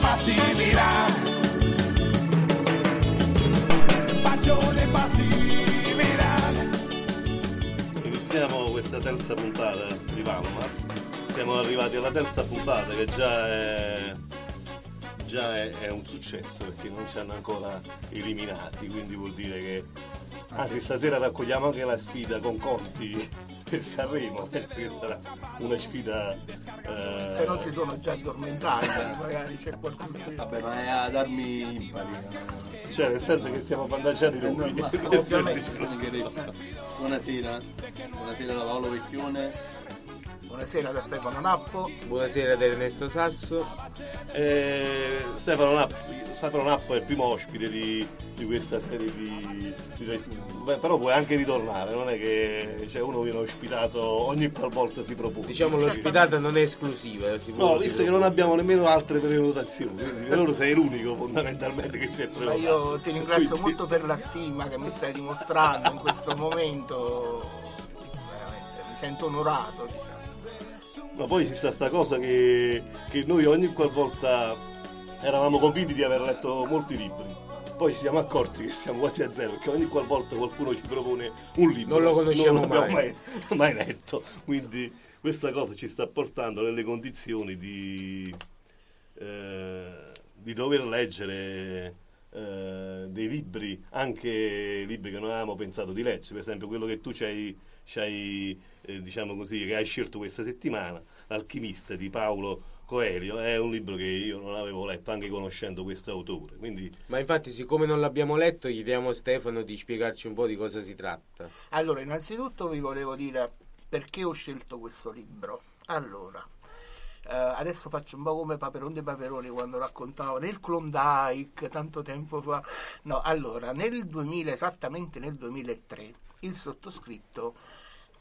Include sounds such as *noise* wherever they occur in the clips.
pasividad. De pasividad. Iniziamo questa terza puntata di Palomar. Siamo arrivati alla terza puntata che già è, già è, è un successo perché non ci hanno ancora eliminati, quindi vuol dire che... Anzi, stasera raccogliamo anche la sfida con Conti per Sanremo, penso che sarà una sfida... eh, Se non si sono già addormentati, magari c'è qualcuno qui. Vabbè, ma è ad armi impari. eh. Cioè, nel senso che stiamo fandaggiati *laughs* È noi. il ovviamente. Buonasera, buonasera da Paolo Vecchione. Buonasera da Stefano Nappo. Buonasera da Ernesto Sasso. Eh, Stefano, Nappo, Stefano Nappo è il primo ospite di, di questa serie di, di- beh, però puoi anche ritornare, non è che cioè, uno viene ospitato ogni qualvolta si propone. Diciamo l'ospitata non è esclusiva. Si può- No, visto che non abbiamo nemmeno altre prenotazioni, quindi per loro sei l'unico fondamentalmente che si è Ma prenotato. io ti ringrazio Quindi- molto per la stima che mi stai dimostrando in questo momento. Veramente, mi sento onorato. diciamo. Ma poi ci sta sta cosa che, che noi ogni qualvolta eravamo convinti di aver letto molti libri. Poi ci siamo accorti che siamo quasi a zero, perché ogni qualvolta qualcuno ci propone un libro. Non lo conosciamo non mai. mai, mai letto. Quindi questa cosa ci sta portando nelle condizioni di, eh, di dover leggere eh, dei libri, anche libri che non avevamo pensato di leggere, per esempio quello che tu ci hai, hai, eh, diciamo così, che hai scelto questa settimana, L'alchimista di Paolo Coelho, è un libro che io non avevo letto, anche conoscendo questo autore. Quindi Ma infatti, siccome non l'abbiamo letto, chiediamo a Stefano di spiegarci un po' di cosa si tratta. Allora, innanzitutto vi volevo dire perché ho scelto questo libro. Allora, eh, adesso faccio un po' come Paperon dei Paperoni quando raccontavo nel Klondike tanto tempo fa. No, allora, nel 2000, esattamente nel 2003, il sottoscritto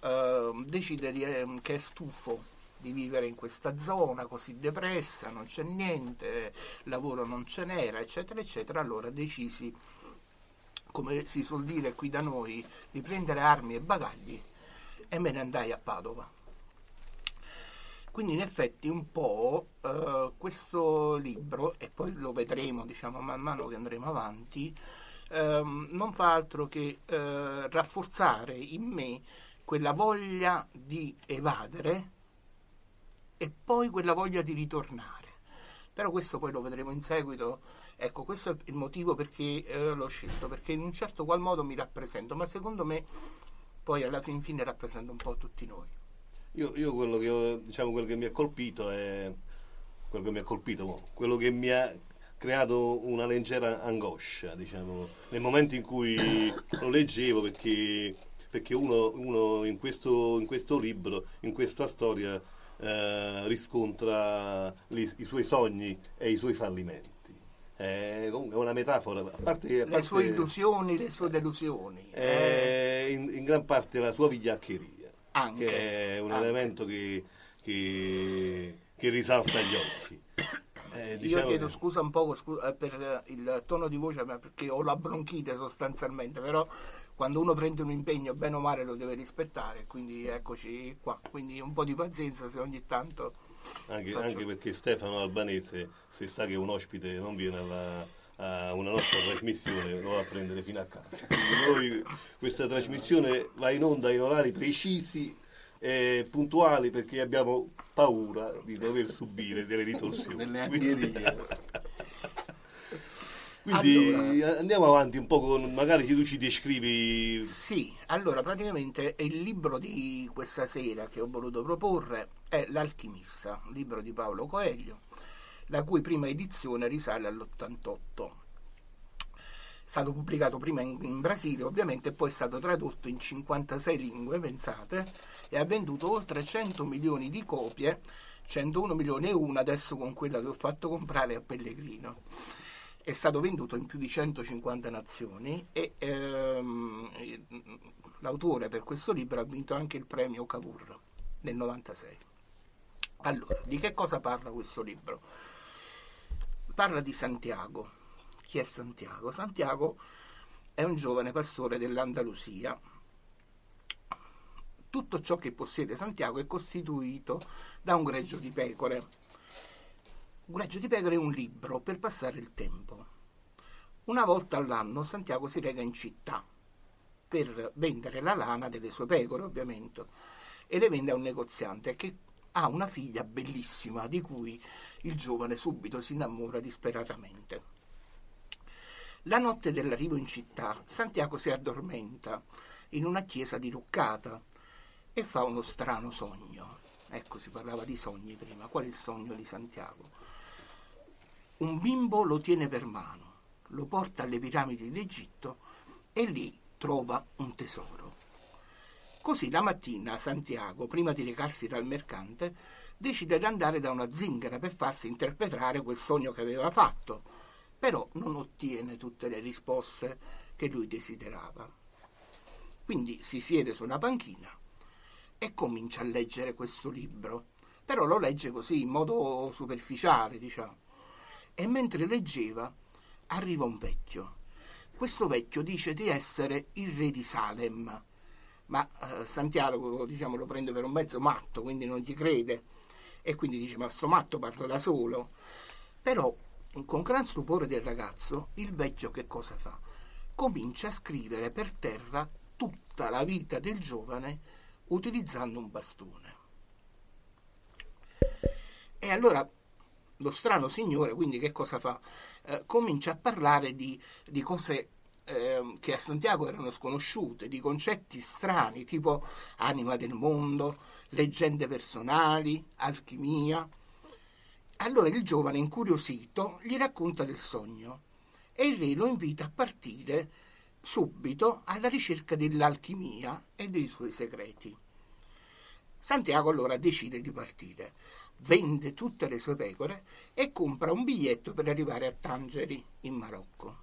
eh, decide di- ehm, che è stufo di vivere in questa zona così depressa, non c'è niente, lavoro non ce n'era, eccetera, eccetera. Allora decisi come si suol dire qui da noi, di prendere armi e bagagli e me ne andai a Padova. Quindi in effetti un po' eh, questo libro, e poi lo vedremo diciamo man mano che andremo avanti, ehm, non fa altro che eh, rafforzare in me quella voglia di evadere e poi quella voglia di ritornare. Però questo poi lo vedremo in seguito. Ecco, questo è il motivo perché eh, l'ho scelto, perché in un certo qual modo mi rappresento, ma secondo me poi alla fin fine rappresenta un po' tutti noi. io, io quello, che, ho- diciamo, quello che mi ha colpito è quello che mi ha colpito, quello che mi ha creato una leggera angoscia, diciamo, nel momento in cui *coughs* lo leggevo, perché, perché uno, uno in, questo, in questo libro, in questa storia, eh, riscontra li- i suoi sogni e i suoi fallimenti. È comunque una metafora, a parte, a Le parte- sue illusioni, le sue delusioni. eh, è in, in gran parte la sua vigliaccheria, Anche, che è un anche. elemento che, che- che risalta agli occhi. Eh, Io diciamo chiedo che- scusa un po' scu- eh, per eh, il tono di voce ma perché ho la bronchite sostanzialmente, però quando uno prende un impegno bene o male lo deve rispettare, quindi eccoci qua. Quindi un po' di pazienza se ogni tanto anche, faccio- anche perché Stefano Albanese, se sa che un ospite non viene alla- a una nostra trasmissione, lo va a prendere fino a casa. Quindi noi questa trasmissione va in onda in orari precisi e puntuali perché abbiamo paura di dover subire delle ritorsioni. Delle Quindi-. Quindi andiamo avanti un po' con, magari tu ci descrivi Sì, allora praticamente il libro di questa sera che ho voluto proporre è L'alchimista, un libro di Paolo Coelho, la cui prima edizione risale all'88. È stato pubblicato prima in, in Brasile ovviamente e poi è stato tradotto in 56 lingue, pensate, e ha venduto oltre 100 milioni di copie, 101 milioni e una adesso con quella che ho fatto comprare a Pellegrino è stato venduto in più di 150 nazioni e ehm, l'autore per questo libro ha vinto anche il premio Cavour nel 96. Allora, di che cosa parla questo libro? parla di Santiago. Chi è Santiago? Santiago è un giovane pastore dell'Andalusia. Tutto ciò che possiede Santiago è costituito da un greggio di pecore. Un greggio di pecore è un libro per passare il tempo. Una volta all'anno Santiago si reca in città per vendere la lana delle sue pecore, ovviamente, e le vende a un negoziante che ha una figlia bellissima di cui il giovane subito si innamora disperatamente. La notte dell'arrivo in città, Santiago si addormenta in una chiesa diruccata e fa uno strano sogno. Ecco, si parlava di sogni prima. Qual è il sogno di Santiago? Un bimbo lo tiene per mano, lo porta alle piramidi d'Egitto e lì trova un tesoro. Così la mattina Santiago, prima di recarsi dal mercante, decide di andare da una zingara per farsi interpretare quel sogno che aveva fatto, però non ottiene tutte le risposte che lui desiderava. Quindi si siede su una panchina e comincia a leggere questo libro, però lo legge così in modo superficiale, diciamo. E mentre leggeva arriva un vecchio questo vecchio dice di essere il re di Salem, ma eh, Santiago diciamo, lo prende per un mezzo matto, quindi non gli crede e quindi dice ma sto matto parlo da solo. Però con gran stupore del ragazzo il vecchio che cosa fa? Comincia a scrivere per terra tutta la vita del giovane utilizzando un bastone. E allora lo strano signore, quindi che cosa fa? Eh, comincia a parlare di, di cose eh, che a Santiago erano sconosciute, di concetti strani, tipo anima del mondo, leggende personali, alchimia. Allora il giovane, incuriosito, gli racconta del sogno e il re lo invita a partire subito alla ricerca dell'alchimia e dei suoi segreti. Santiago allora decide di partire vende tutte le sue pecore e compra un biglietto per arrivare a Tangeri, in Marocco.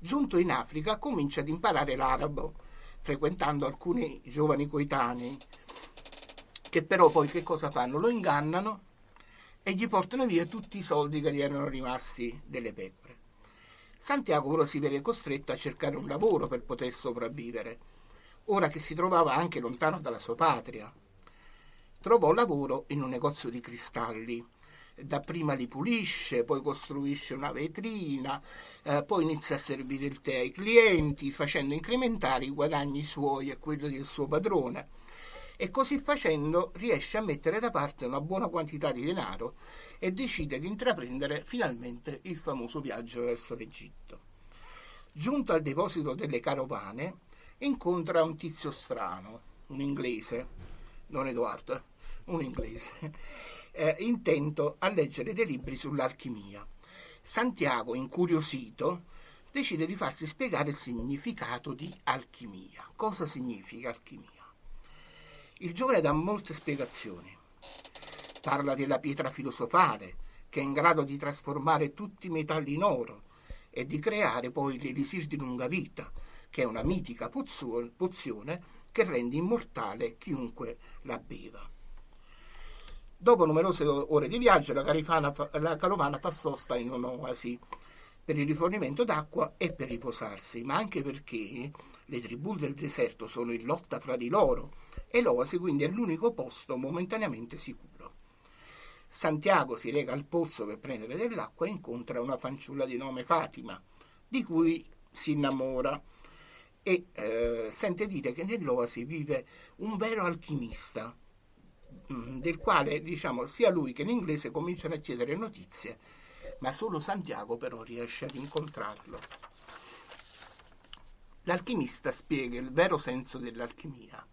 Giunto in Africa comincia ad imparare l'arabo, frequentando alcuni giovani coetanei, che però poi che cosa fanno? Lo ingannano e gli portano via tutti i soldi che gli erano rimasti delle pecore. Santiago ora si vede costretto a cercare un lavoro per poter sopravvivere, ora che si trovava anche lontano dalla sua patria, trovò lavoro in un negozio di cristalli. Dapprima li pulisce, poi costruisce una vetrina, eh, poi inizia a servire il tè ai clienti, facendo incrementare i guadagni suoi e quelli del suo padrone. E così facendo riesce a mettere da parte una buona quantità di denaro e decide di intraprendere finalmente il famoso viaggio verso l'Egitto. Giunto al deposito delle carovane, incontra un tizio strano, un inglese, non Edoardo, un inglese, *laughs* eh, intento a leggere dei libri sull'alchimia. Santiago, incuriosito, decide di farsi spiegare il significato di alchimia. Cosa significa alchimia? Il giovane dà molte spiegazioni. Parla della pietra filosofale, che è in grado di trasformare tutti i metalli in oro e di creare poi l'elisir di lunga vita, che è una mitica pozione che rende immortale chiunque la beva. Dopo numerose ore di viaggio, la, fa, la carovana fa sosta in un'oasi per il rifornimento d'acqua e per riposarsi, ma anche perché le tribù del deserto sono in lotta fra di loro e l'oasi quindi è l'unico posto momentaneamente sicuro. Santiago si reca al pozzo per prendere dell'acqua e incontra una fanciulla di nome Fatima, di cui si innamora e eh, sente dire che nell'oasi vive un vero alchimista Mm, del quale diciamo sia lui che l'inglese cominciano a chiedere notizie, ma solo Santiago però riesce ad incontrarlo. L'alchimista spiega il vero senso dell'alchimia,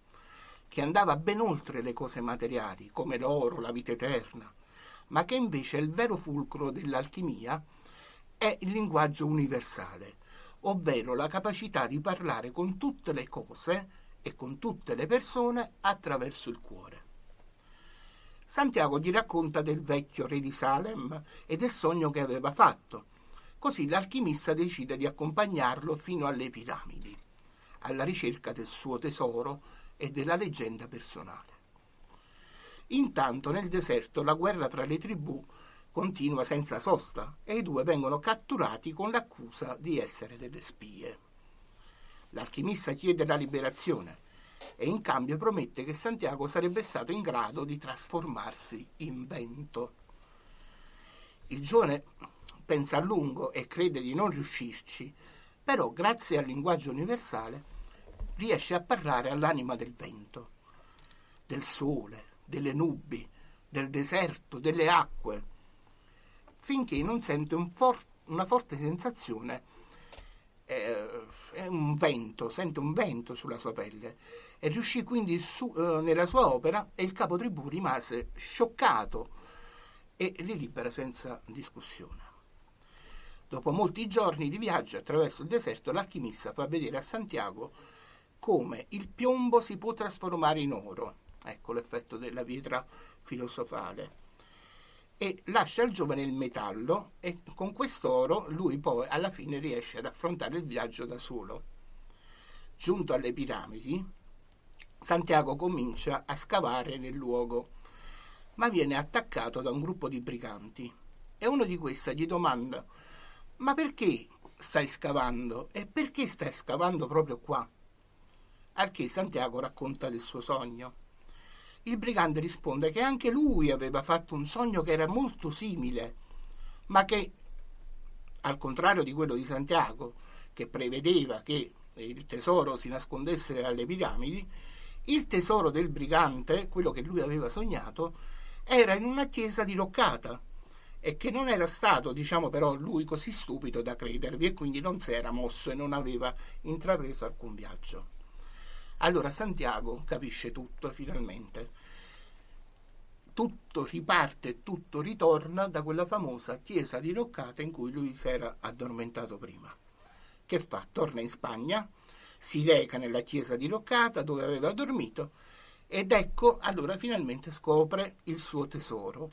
che andava ben oltre le cose materiali, come l'oro, la vita eterna, ma che invece il vero fulcro dell'alchimia è il linguaggio universale, ovvero la capacità di parlare con tutte le cose e con tutte le persone attraverso il cuore. Santiago gli racconta del vecchio re di Salem e del sogno che aveva fatto. Così l'alchimista decide di accompagnarlo fino alle piramidi, alla ricerca del suo tesoro e della leggenda personale. Intanto nel deserto la guerra fra le tribù continua senza sosta e i due vengono catturati con l'accusa di essere delle spie. L'alchimista chiede la liberazione e in cambio promette che Santiago sarebbe stato in grado di trasformarsi in vento. Il giovane pensa a lungo e crede di non riuscirci, però grazie al linguaggio universale riesce a parlare all'anima del vento, del sole, delle nubi, del deserto, delle acque, finché non sente un for- una forte sensazione, eh, un vento, sente un vento sulla sua pelle e riuscì quindi su, eh, nella sua opera e il capo tribù rimase scioccato e li libera senza discussione. Dopo molti giorni di viaggio attraverso il deserto, l'alchimista fa vedere a Santiago come il piombo si può trasformare in oro. Ecco l'effetto della pietra filosofale. E lascia al giovane il metallo e con quest'oro lui poi alla fine riesce ad affrontare il viaggio da solo. Giunto alle piramidi, Santiago comincia a scavare nel luogo, ma viene attaccato da un gruppo di briganti e uno di questi gli domanda ma perché stai scavando e perché stai scavando proprio qua? Al che Santiago racconta del suo sogno. Il brigante risponde che anche lui aveva fatto un sogno che era molto simile, ma che, al contrario di quello di Santiago, che prevedeva che il tesoro si nascondesse alle piramidi, il tesoro del brigante, quello che lui aveva sognato, era in una chiesa diroccata e che non era stato, diciamo però, lui così stupido da credervi e quindi non si era mosso e non aveva intrapreso alcun viaggio. Allora Santiago capisce tutto finalmente. Tutto riparte, tutto ritorna da quella famosa chiesa diroccata in cui lui si era addormentato prima. Che fa? Torna in Spagna, si reca nella chiesa diroccata dove aveva dormito ed ecco allora finalmente scopre il suo tesoro.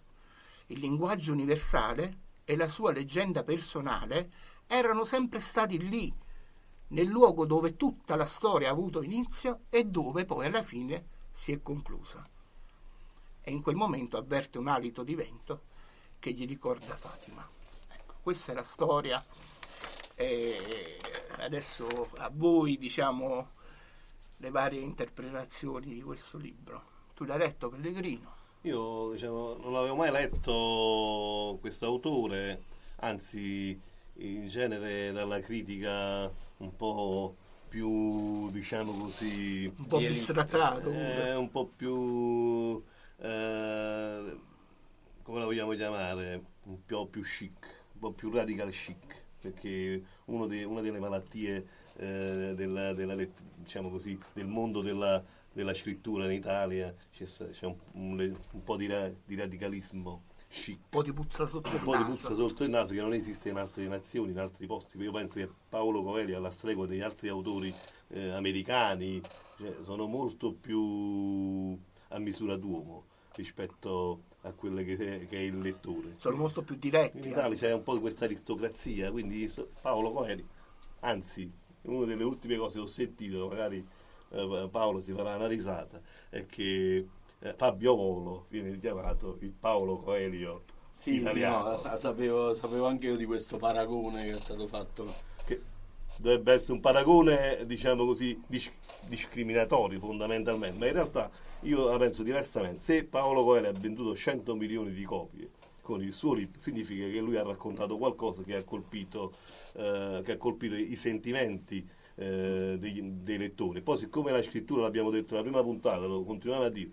Il linguaggio universale e la sua leggenda personale erano sempre stati lì, nel luogo dove tutta la storia ha avuto inizio e dove poi alla fine si è conclusa. E in quel momento avverte un alito di vento che gli ricorda Fatima. Ecco, questa è la storia. E adesso a voi, diciamo, le varie interpretazioni di questo libro. Tu l'hai letto, Pellegrino? Io diciamo, non avevo mai letto questo autore, anzi in genere dalla critica un po' più, diciamo così, Un po' bistrattato. eh, un po' più, eh, come la vogliamo chiamare, un po' più chic, un po' più radical chic, perché uno de- una delle malattie eh, della- della diciamo così, del mondo della, della scrittura in Italia c'è, c'è un, un un po' di, ra- di radicalismo chic un po' di puzza sotto un il po' di naso. puzza sotto il naso che non esiste in altre nazioni, in altri posti. Io penso che Paolo Coelho, alla stregua degli altri autori eh, americani, cioè, sono molto più a misura d'uomo rispetto a quello che, che è il lettore. Sono molto più In diretti. Italia anche. c'è un po' di questa aristocrazia, quindi Paolo Coelho, anzi, una delle ultime cose che ho sentito, magari eh, Paolo si farà una risata, è che eh, Fabio Volo viene chiamato il Paolo Coelho Sì, sì, italiano. no, la- sapevo, sapevo anche io di questo paragone che è stato fatto. che dovrebbe essere un paragone, diciamo così, dis- discriminatorio fondamentalmente, ma in realtà io la penso diversamente. Se Paolo Coelho ha venduto 100 milioni di copie con il suo libro, significa che lui ha raccontato qualcosa che ha colpito, eh, che ha colpito i sentimenti eh, degli- dei lettori. Poi siccome la scrittura, l'abbiamo detto nella prima puntata, lo continuiamo a dire,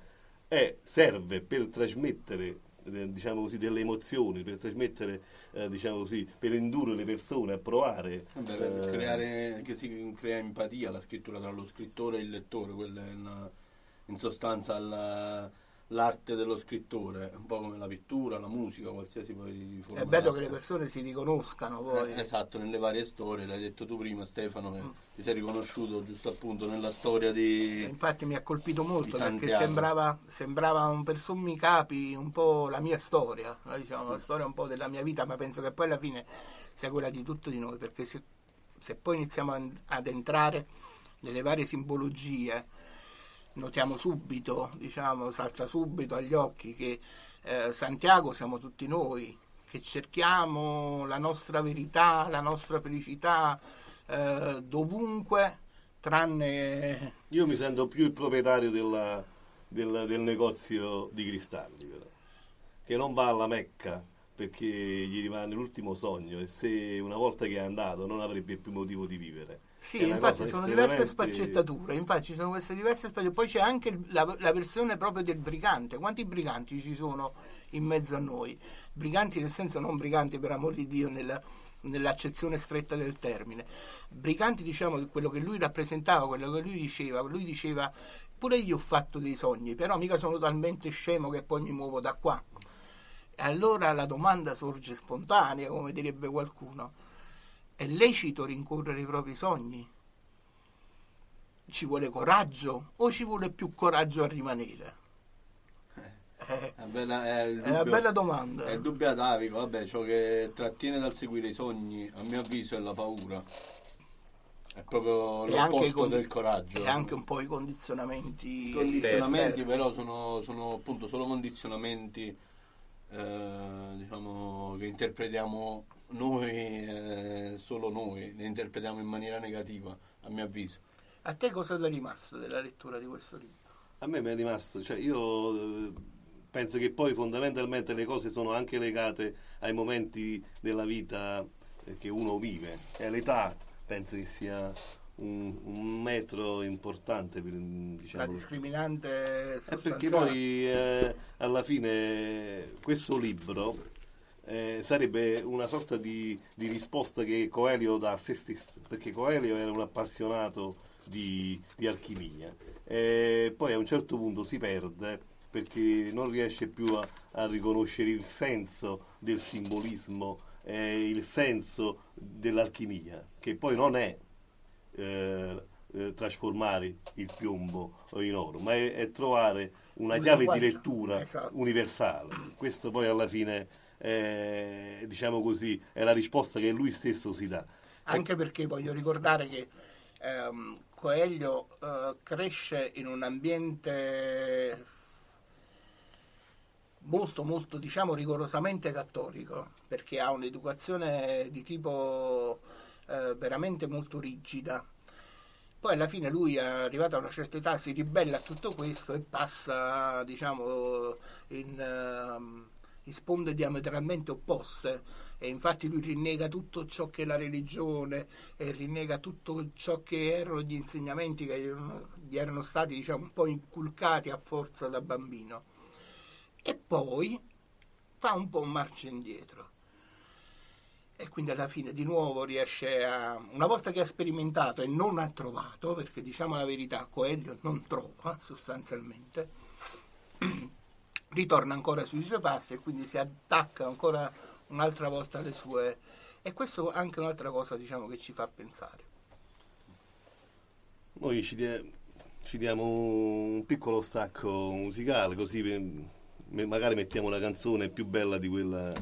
è- serve per trasmettere eh, diciamo così, delle emozioni, per trasmettere, eh, diciamo così, per indurre le persone a provare Vabbè, per eh, creare, che si crea empatia la scrittura tra lo scrittore e il lettore, quella è una- in sostanza la- l'arte dello scrittore, un po' come la pittura, la musica, qualsiasi poi forma È bello che le persone si riconoscano poi. Eh, esatto, nelle varie storie, l'hai detto tu prima Stefano, che Mm. ti sei riconosciuto giusto appunto nella storia di... Infatti mi ha colpito molto perché sembrava, sembrava un per sommi capi un po' la mia storia, no? diciamo, la storia un po' della mia vita, ma penso che poi alla fine sia quella di tutti di noi, perché se, se poi iniziamo ad entrare nelle varie simbologie, notiamo subito, diciamo, salta subito agli occhi che eh, Santiago siamo tutti noi, che cerchiamo la nostra verità, la nostra felicità eh, dovunque, tranne Io mi sento più il proprietario della- del, del negozio di cristalli, però, che non va alla Mecca perché gli rimane l'ultimo sogno e se una volta che è andato non avrebbe più motivo di vivere. Sì, infatti cosa sono diverse sfaccettature, infatti ci sono queste diverse sfaccettature, poi c'è anche la, la versione proprio del brigante, quanti briganti ci sono in mezzo a noi? Briganti nel senso non briganti per amor di Dio nella- nell'accezione stretta del termine, briganti diciamo che quello che lui rappresentava, quello che lui diceva, lui diceva pure io ho fatto dei sogni, però mica sono talmente scemo che poi mi muovo da qua. E allora la domanda sorge spontanea, come direbbe qualcuno. È lecito rincorrere i propri sogni? Ci vuole coraggio o ci vuole più coraggio a rimanere? Eh, È, bella- è il è una dubbio- bella domanda. È il dubbio atavico, vabbè, ciò che trattiene dal seguire i sogni, a mio avviso, è la paura. È proprio E l'opposto condi- del coraggio. e anche un po' i condizionamenti. I condizionamenti però sono, sono appunto solo condizionamenti eh, diciamo, che interpretiamo noi, eh, solo noi, li interpretiamo in maniera negativa, a mio avviso. A te cosa ti è rimasto della lettura di questo libro? A me mi è rimasto, cioè io eh, penso che poi fondamentalmente le cose sono anche legate ai momenti della vita eh, che uno vive e l'età penso che sia un, un metro importante per, La diciamo, discriminante Eh, perché sostanziale. poi eh, alla fine questo libro eh, sarebbe una sorta di, di risposta che Coelho dà a se stesso, perché Coelho era un appassionato di, di alchimia e poi a un certo punto si perde perché non riesce più a, a riconoscere il senso del simbolismo e il senso dell'alchimia, che poi non è eh, eh, trasformare il piombo in oro, ma è, è trovare una Un chiave di lettura Esatto. universale. Questo poi alla fine, è, diciamo così, è la risposta che lui stesso si dà. Anche perché voglio ricordare che ehm, Coelho eh, cresce in un ambiente molto, molto, diciamo, rigorosamente cattolico, perché ha un'educazione di tipo eh, veramente molto rigida. Poi alla fine lui, arrivato a una certa età, si ribella a tutto questo e passa, diciamo, in, ehm, sponde diametralmente opposte e infatti lui rinnega tutto ciò che è la religione e rinnega tutto ciò che erano gli insegnamenti che gli erano- stati diciamo, un po' inculcati a forza da bambino. E poi fa un po' un marcia indietro. E quindi alla fine di nuovo riesce a una volta che ha sperimentato e non ha trovato perché diciamo la verità Coelho non trova sostanzialmente ritorna ancora sui suoi passi e quindi si attacca ancora un'altra volta alle sue e questo è anche un'altra cosa diciamo che ci fa pensare Noi ci, dia- ci diamo un piccolo stacco musicale, così me- magari mettiamo una canzone più bella di quella,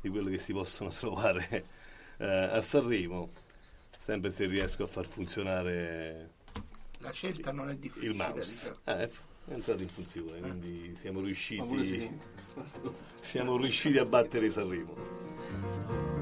di quelle che si possono *laughs* trovare eh, a Sanremo, sempre se riesco a far funzionare la scelta non è difficile il mouse. diciamo. Ah, è, entrato in funzione, quindi siamo riusciti, siamo riusciti a battere Sanremo.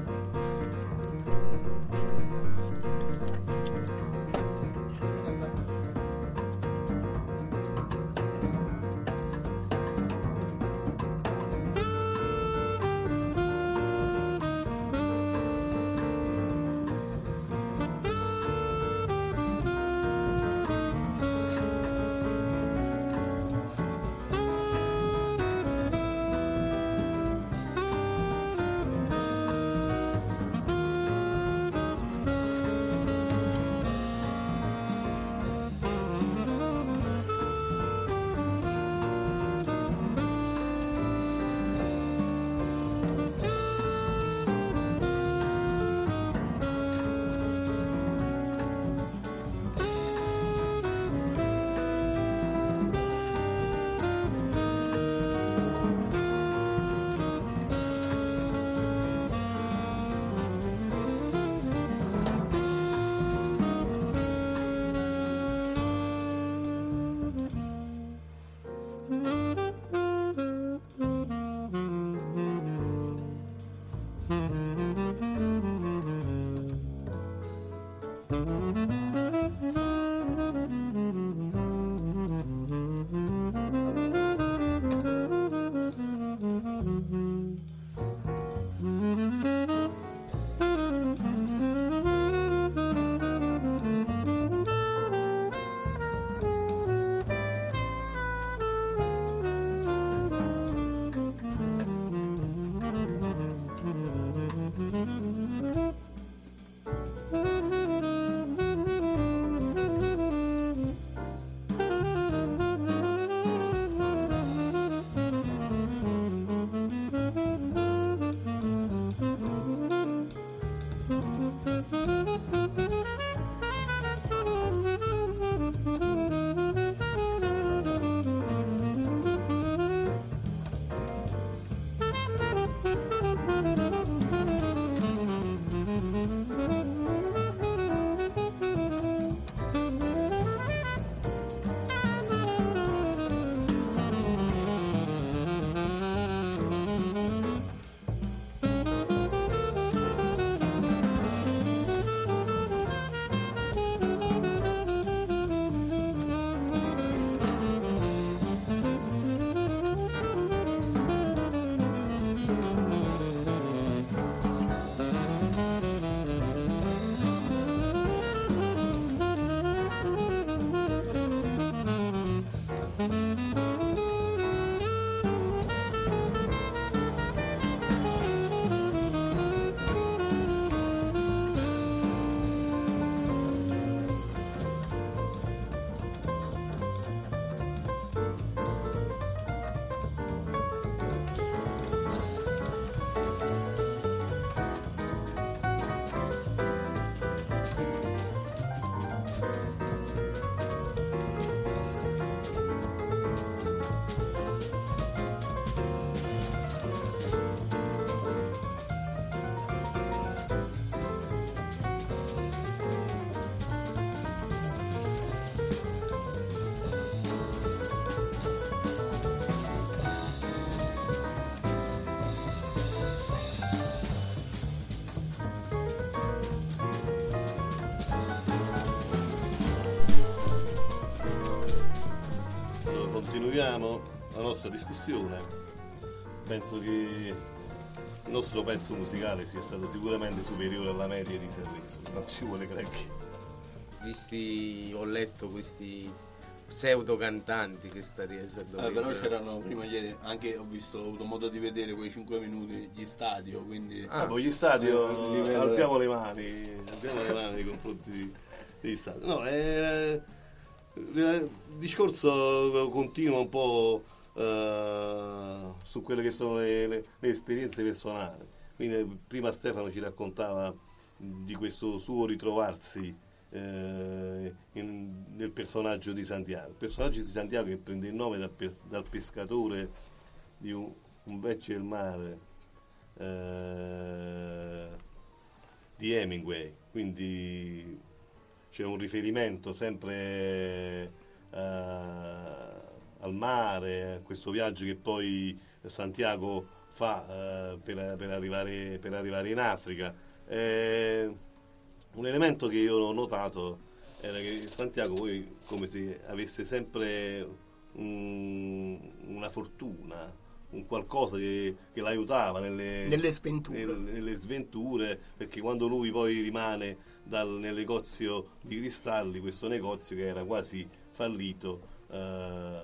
Nostra discussione. Penso che il nostro pezzo musicale sia stato sicuramente superiore alla media di Sanremo. Non ci vuole granché. Visti, ho letto questi pseudo cantanti che sta riesendo Eh, però c'erano prima ieri, anche ho visto, ho avuto modo di vedere quei 5 minuti di stadio, quindi Ah, poi gli stadio Eh, livello- alziamo le mani, alziamo le mani nei confronti di- degli stadi. No, eh, il discorso continua un po' eh, su quelle che sono le, le- le esperienze personali. Quindi prima Stefano ci raccontava di questo suo ritrovarsi eh, in- nel personaggio di Santiago. Il personaggio di Santiago che prende il nome dal, dal pescatore di un, un vecchio del mare eh, di Hemingway. Quindi c'è un riferimento sempre eh, al mare, a questo viaggio che poi Santiago fa eh, per, per arrivare, per arrivare in Africa. Eh, un elemento che io ho notato era che Santiago poi come se avesse sempre un- una fortuna, un qualcosa che, che l'aiutava nelle, Nelle sventure. nel- nelle sventure, perché quando lui poi rimane dal- nel negozio di cristalli, questo negozio che era quasi fallito, eh,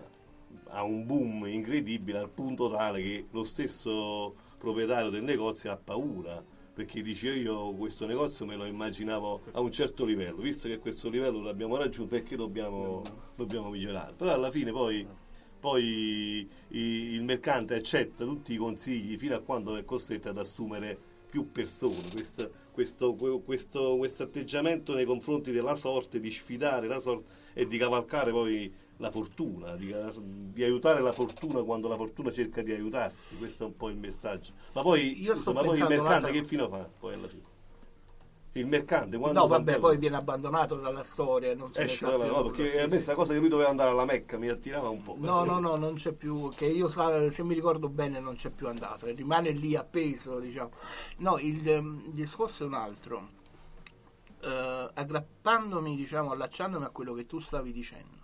ha un boom incredibile al punto tale che lo stesso proprietario del negozio ha paura perché dice io questo negozio me lo immaginavo a un certo livello visto che questo livello l'abbiamo raggiunto perché dobbiamo, dobbiamo migliorare però alla fine poi, poi il mercante accetta tutti i consigli fino a quando è costretto ad assumere più persone. Questo, questo, questo, questo atteggiamento nei confronti della sorte di sfidare la sorte e di cavalcare poi la fortuna, di, di aiutare la fortuna quando la fortuna cerca di aiutarti. Questo è un po' il messaggio. Ma poi, Io sto ma poi il mercante che fine fa poi alla fine? Il mercante quando No, vabbè, poi viene abbandonato dalla storia. Non ne esce dalla no, perché sì, a me sì. questa cosa che lui doveva andare alla Mecca mi attirava un po'. No, no, no, non c'è più, che io se mi ricordo bene non c'è più andato, e rimane lì appeso, diciamo. No, il, ehm, il discorso è un altro. eh, aggrappandomi, diciamo, allacciandomi a quello che tu stavi dicendo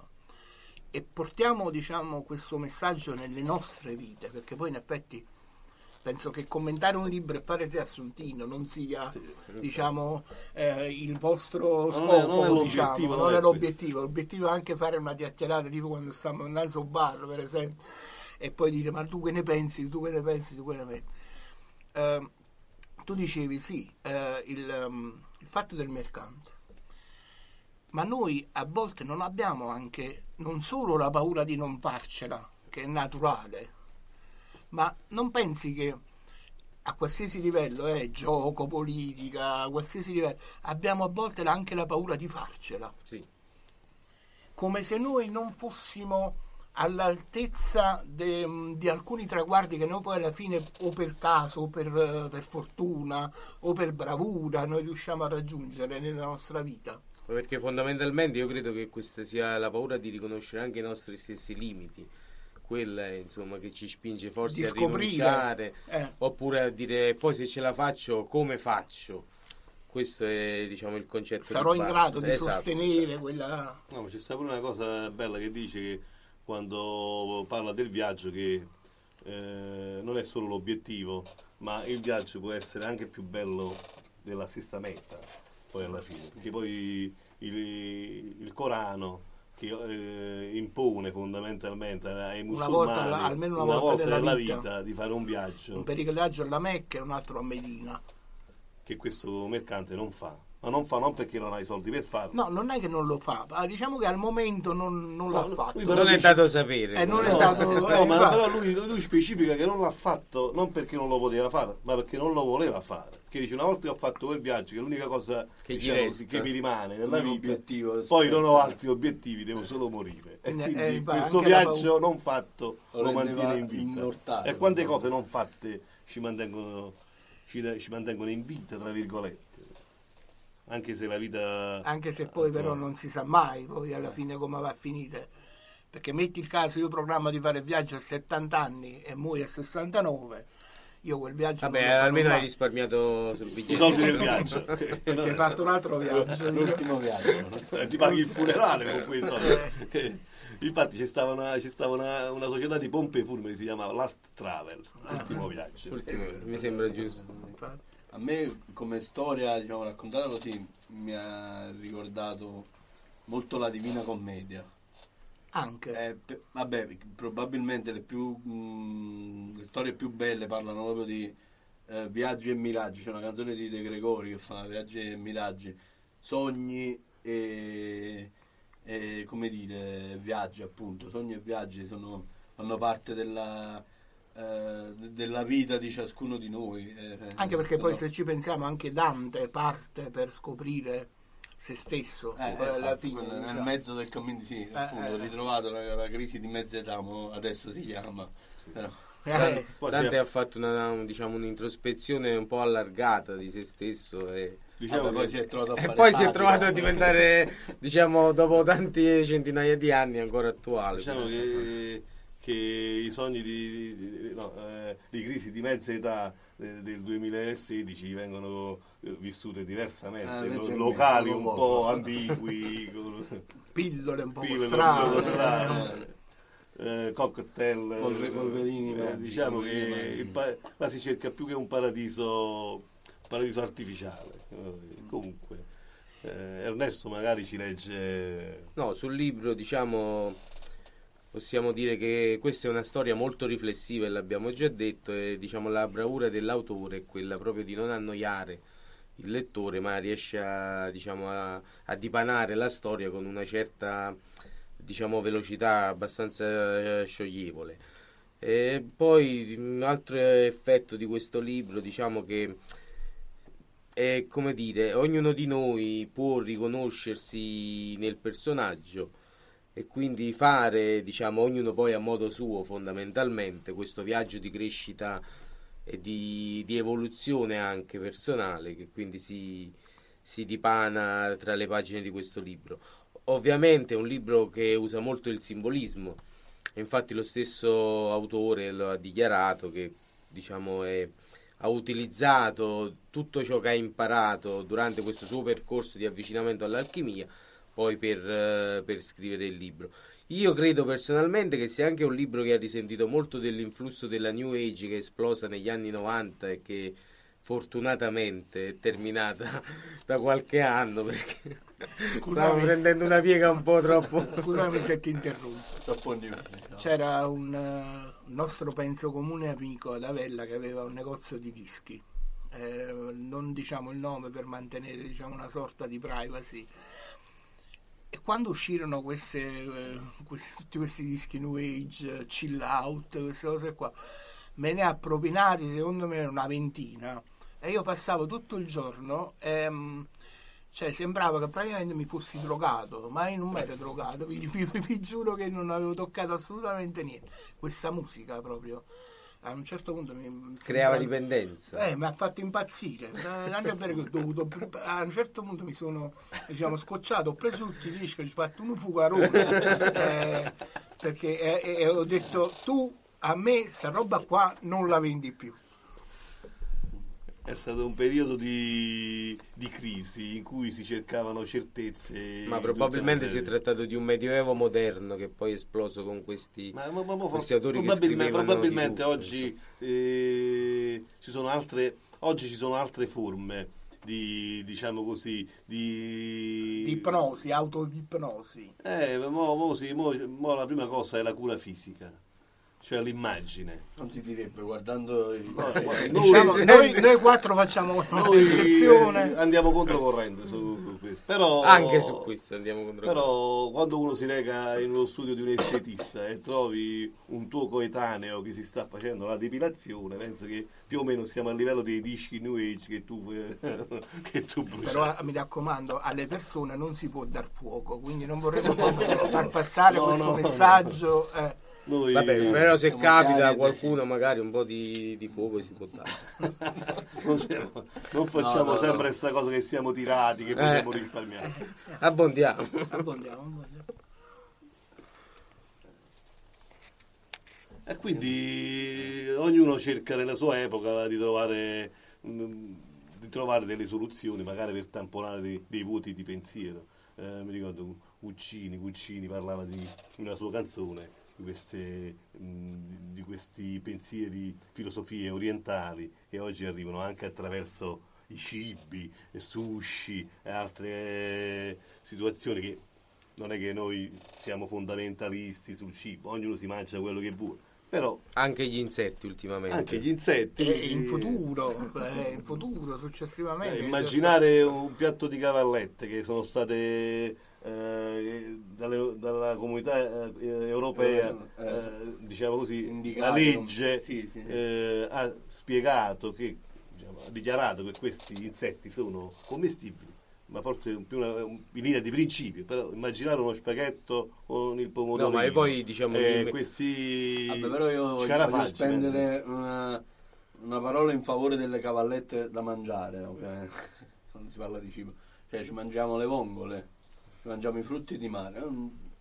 e portiamo, diciamo, questo messaggio nelle nostre vite, perché poi in effetti penso che commentare un libro e fare riassuntino non sia diciamo, eh, il vostro Non è- scopo, non è l'obiettivo, diciamo, non è l'obiettivo. L'obiettivo è anche fare una chiacchierata tipo quando stiamo andando al bar, per esempio, e poi dire ma tu che ne pensi, tu che ne pensi, tu che ne pensi. Eh, tu dicevi sì, eh, il, ehm, il fatto del mercante. Ma noi a volte non abbiamo anche non solo la paura di non farcela, che è naturale, ma non pensi che a qualsiasi livello, eh, gioco, politica, a qualsiasi livello, abbiamo a volte anche la paura di farcela, Sì. come se noi non fossimo all'altezza de- di alcuni traguardi che noi poi alla fine o per caso o per, eh, per fortuna o per bravura noi riusciamo a raggiungere nella nostra vita. Perché fondamentalmente io credo che questa sia la paura di riconoscere anche i nostri stessi limiti. Quella insomma che ci spinge forse Di a rinunciare Eh. oppure a dire poi se ce la faccio come faccio. Questo è diciamo il concetto Sarò di in grado di Esatto, sostenere quella... No, ma c'è sta pure una cosa bella che dice che quando parla del viaggio che eh, non è solo l'obiettivo, ma il viaggio può essere anche più bello della stessa meta, poi alla fine. Perché poi il, il Corano che eh, impone fondamentalmente ai Una musulmani volta alla- almeno una volta nella nella vita. vita di fare un viaggio un pericollaggio alla Mecca e un altro a Medina. che questo mercante non fa. Ma non fa non perché non ha i soldi per farlo. No, non è che non lo fa, ma diciamo che al momento non, non l'ha No, fatto. lui Non però è dice- dato sapere. Eh, non è No, dato- no, eh, ma però lui, lui specifica che non l'ha fatto non perché non lo poteva fare, ma perché non lo voleva fare. Perché dice una volta che ho fatto quel viaggio, che è l'unica cosa Che diciamo, che mi rimane nella vita, obiettivo poi non ho altri obiettivi, devo solo morire. E Eh, quindi eh, va, questo viaggio paura. non fatto Lo lo mantiene in vita. immortale. E quante cose non fatte ci mantengono, ci, ci mantengono in vita, tra virgolette. Anche se la vita... Anche se poi però non si sa mai poi alla fine come va a finire. Perché metti il caso, io programma di fare il viaggio a 70 anni e muoio a 69, io quel viaggio Vabbè, almeno hai risparmiato sul I biglietto. soldi del viaggio. *laughs* Si è fatto un altro viaggio. L'ultimo viaggio. Eh, ti paghi il funerale con quei soldi. Infatti c'è stava, una, c'è stava una, una società di pompe funebri che si chiamava Last Travel, l'ultimo viaggio. Ultimo, mi sembra giusto. A me come storia, diciamo, raccontata così, mi ha ricordato molto la Divina Commedia. Anche. Eh, pe- vabbè, probabilmente le, più, mh, le storie più belle parlano proprio di eh, viaggi e miraggi. C'è una canzone di De Gregori che fa viaggi e miraggi, sogni e, e, come dire, viaggi appunto. Sogni e viaggi sono, fanno parte della, de- della vita di ciascuno di noi. eh, Anche perché poi no? se ci pensiamo anche Dante parte per scoprire se stesso, Eh, esatto, fine nel diciamo. mezzo del cammino, sì, appunto, eh, ho eh. ritrovato la, la crisi di mezza età, mo adesso si chiama. Però- Eh, Poi Dante è- ha fatto una, un- diciamo, un'introspezione un po' allargata di se stesso e, diciamo poi si è trovato a e poi si è trovato a diventare, diciamo, dopo tanti centinaia di anni ancora attuale. Diciamo che, che i sogni di, di- di- no, eh, di crisi di mezza età eh, del 2016 vengono eh, vissute diversamente, Ah, lo- locali un poco. po' ambigui, *laughs* con pillole un po' pillole un strane. po' eh. strane, *laughs* eh, cocktail, Polve- eh, polverini eh, magici, diciamo che pa- là si cerca più che un paradiso, paradiso artificiale. eh, Comunque, eh, Ernesto magari ci legge... No, sul libro diciamo possiamo dire che questa è una storia molto riflessiva e l'abbiamo già detto e diciamo la bravura dell'autore è quella proprio di non annoiare il lettore ma riesce a, diciamo, a, a dipanare la storia con una certa diciamo, velocità abbastanza eh, scioglievole. E poi un altro effetto di questo libro diciamo che è come dire, ognuno di noi può riconoscersi nel personaggio e quindi fare, diciamo, ognuno poi a modo suo fondamentalmente questo viaggio di crescita e di, di evoluzione anche personale che quindi si, si dipana tra le pagine di questo libro. Ovviamente è un libro che usa molto il simbolismo, infatti lo stesso autore lo ha dichiarato che diciamo è ha utilizzato tutto ciò che ha imparato durante questo suo percorso di avvicinamento all'alchimia poi per, eh, per scrivere il libro. Io credo personalmente che sia anche un libro che ha risentito molto dell'influsso della New Age che è esplosa negli anni 90 e che fortunatamente è terminata *laughs* da qualche anno perché stavo prendendo una piega un po' troppo. *laughs* Scusami se ti interrompo. C'era un eh, nostro penso comune amico ad Avella che aveva un negozio di dischi. Eh, non diciamo il nome per mantenere diciamo, una sorta di privacy. E quando uscirono queste, eh, questi, tutti questi dischi New Age, eh, Chill Out, queste cose qua, me ne ha propinati secondo me una ventina. E io passavo tutto il giorno e mh, cioè, sembrava che praticamente mi fossi drogato, ma io non mi ero drogato, *laughs* vi giuro che non avevo toccato assolutamente niente. Questa musica proprio a un certo punto mi Creava sembrava- dipendenza. eh, mi ha fatto impazzire. Eh, Anche è vero che ho dovuto. A un certo punto mi sono diciamo, scocciato, ho preso tutti i dischi, ho fatto un fugarone. eh, perché eh, eh, ho detto tu a me sta roba qua non la vendi più. È stato un periodo di, di crisi in cui si cercavano certezze. Ma probabilmente si è trattato di un medioevo moderno che poi è esploso con questi, Ma, ma- ma- ma- questi autori probabilmente, probabilmente di tutto, oggi eh, ci sono altre oggi ci sono altre forme di diciamo così di, Di ipnosi, autoipnosi. eh, mo, mo sì, mo- mo la prima cosa è la cura fisica cioè l'immagine Non si direbbe guardando i No, Eh, *laughs* noi- Diciamo, se- noi, noi quattro facciamo una noi andiamo controcorrente su, su questo però Anche su questo andiamo contro Però quando uno si reca in uno studio di un estetista e trovi un tuo coetaneo che si sta facendo la depilazione, penso che più o meno siamo a livello dei dischi New Age che tu, *laughs* che tu bruci. Però mi raccomando, alle persone non si può dar fuoco, quindi non vorremmo *laughs* far passare No, questo no. messaggio. eh. Noi, Vabbè, però se capita a qualcuno magari un po' di, di fuoco si può dare. *laughs* non, siamo- non facciamo No, no, sempre no. questa cosa che siamo tirati, che potremmo risparmiare. *laughs* Abbondiamo. Abbondiamo, abbondiamo. E quindi ognuno cerca nella sua epoca di trovare, mm, di trovare delle soluzioni, magari per tamponare dei, dei vuoti di pensiero. Eh, mi ricordo Uccini, Guccini parlava di una sua canzone di, queste, mm, di questi pensieri, filosofie orientali che oggi arrivano anche attraverso i cibi, e sushi e altre situazioni che non è che noi siamo fondamentalisti sul cibo, ognuno si mangia quello che vuole, però Anche gli insetti ultimamente. anche gli insetti. E in futuro, eh, in futuro, successivamente. eh, immaginare un piatto di cavallette che sono state eh, dalle- dalla comunità eh, europea, Eh, eh, diciamo così, la legge sì, sì. eh, ha spiegato che diciamo, ha dichiarato che questi insetti sono commestibili. Ma forse più una- un- in linea di principio, però immaginare uno spaghetto con il pomodoro. No, ma poi, diciamo, eh, questi Vabbè, però io voglio, spendere una, una parola in favore delle cavallette da mangiare, ok? *laughs* Quando si parla di cibo. Cioè, ci mangiamo le vongole, mangiamo i frutti di mare.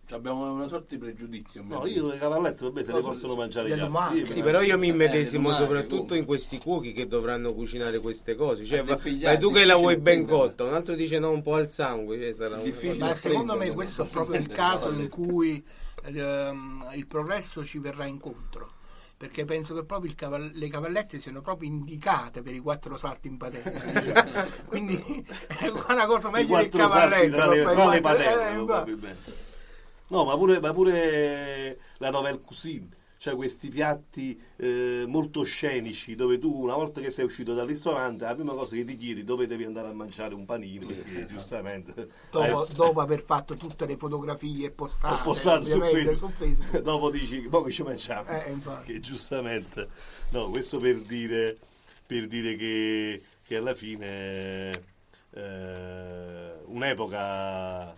cioè, abbiamo una sorta di pregiudizio. No, io le cavallette vabbè, se le possono mangiare gli altri. Sì, però io mi immedesimo Eh, soprattutto come? in questi cuochi che dovranno cucinare queste cose. Cioè, difficile- vai tu che la vuoi ben cotta, un altro dice no, un po' al sangue. Cioè, sarà Difficile. Ma secondo me questo è proprio il caso in cui ehm, il progresso ci verrà incontro. Perché penso che proprio il caval- le cavallette siano proprio indicate per i quattro salti in patente. *laughs* *laughs* Quindi è una cosa meglio del cavalletto. tra le, tra le patente, eh. No, ma pure, ma pure la nouvelle cuisine, cioè questi piatti eh, molto scenici dove tu una volta che sei uscito dal ristorante la prima cosa che ti chiedi è dove devi andare a mangiare un panino perché giustamente dopo, hai- dopo aver fatto tutte le fotografie postate, su ovviamente, Facebook. su Facebook. *laughs* dopo dici poi che ci mangiamo Eh, che giustamente no questo per dire per dire che, che alla fine eh, un'epoca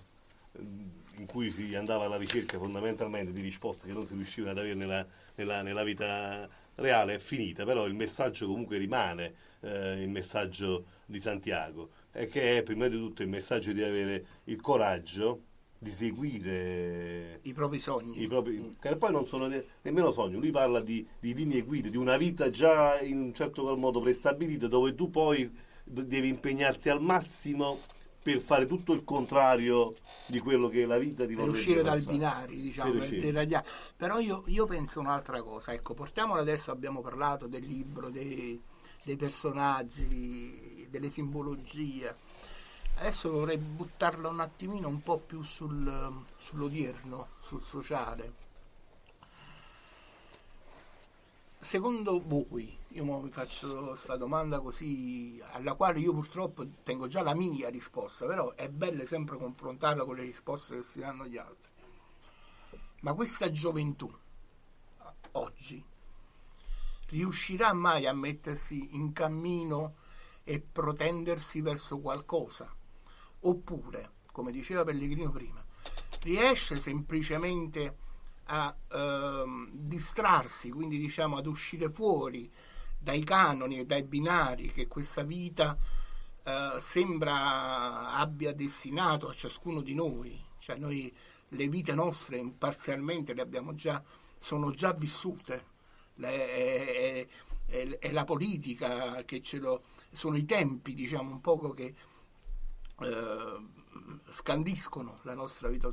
in cui si andava alla ricerca fondamentalmente di risposte che non si riuscivano ad avere nella, nella- nella vita reale è finita, però il messaggio comunque rimane, eh, il messaggio di Santiago, e che è prima di tutto il messaggio di avere il coraggio di seguire I propri sogni. i propri, che poi non sono ne- nemmeno sogni, lui parla di, di linee guida, di una vita già in un certo qual modo prestabilita dove tu poi devi impegnarti al massimo per fare tutto il contrario di quello che la vita ti per uscire dal binario, diciamo, Per per deragliare. Però io, io penso un'altra cosa, ecco, portiamola adesso, abbiamo parlato del libro, dei, dei personaggi, delle simbologie. Adesso vorrei buttarla un attimino un po' più sul, sull'odierno, sul sociale. Secondo voi, io vi faccio questa domanda così, alla quale io purtroppo tengo già la mia risposta, però è bello sempre confrontarla con le risposte che si danno gli altri. Ma questa gioventù, oggi, riuscirà mai a mettersi in cammino e protendersi verso qualcosa? Oppure, come diceva Pellegrino prima, riesce semplicemente a ehm, distrarsi, quindi diciamo ad uscire fuori dai canoni e dai binari che questa vita eh, sembra abbia destinato a ciascuno di noi, cioè noi le vite nostre parzialmente le abbiamo già, sono già vissute, Le- è, è- è la politica che ce lo, sono i tempi diciamo un poco che eh, scandiscono la nostra vita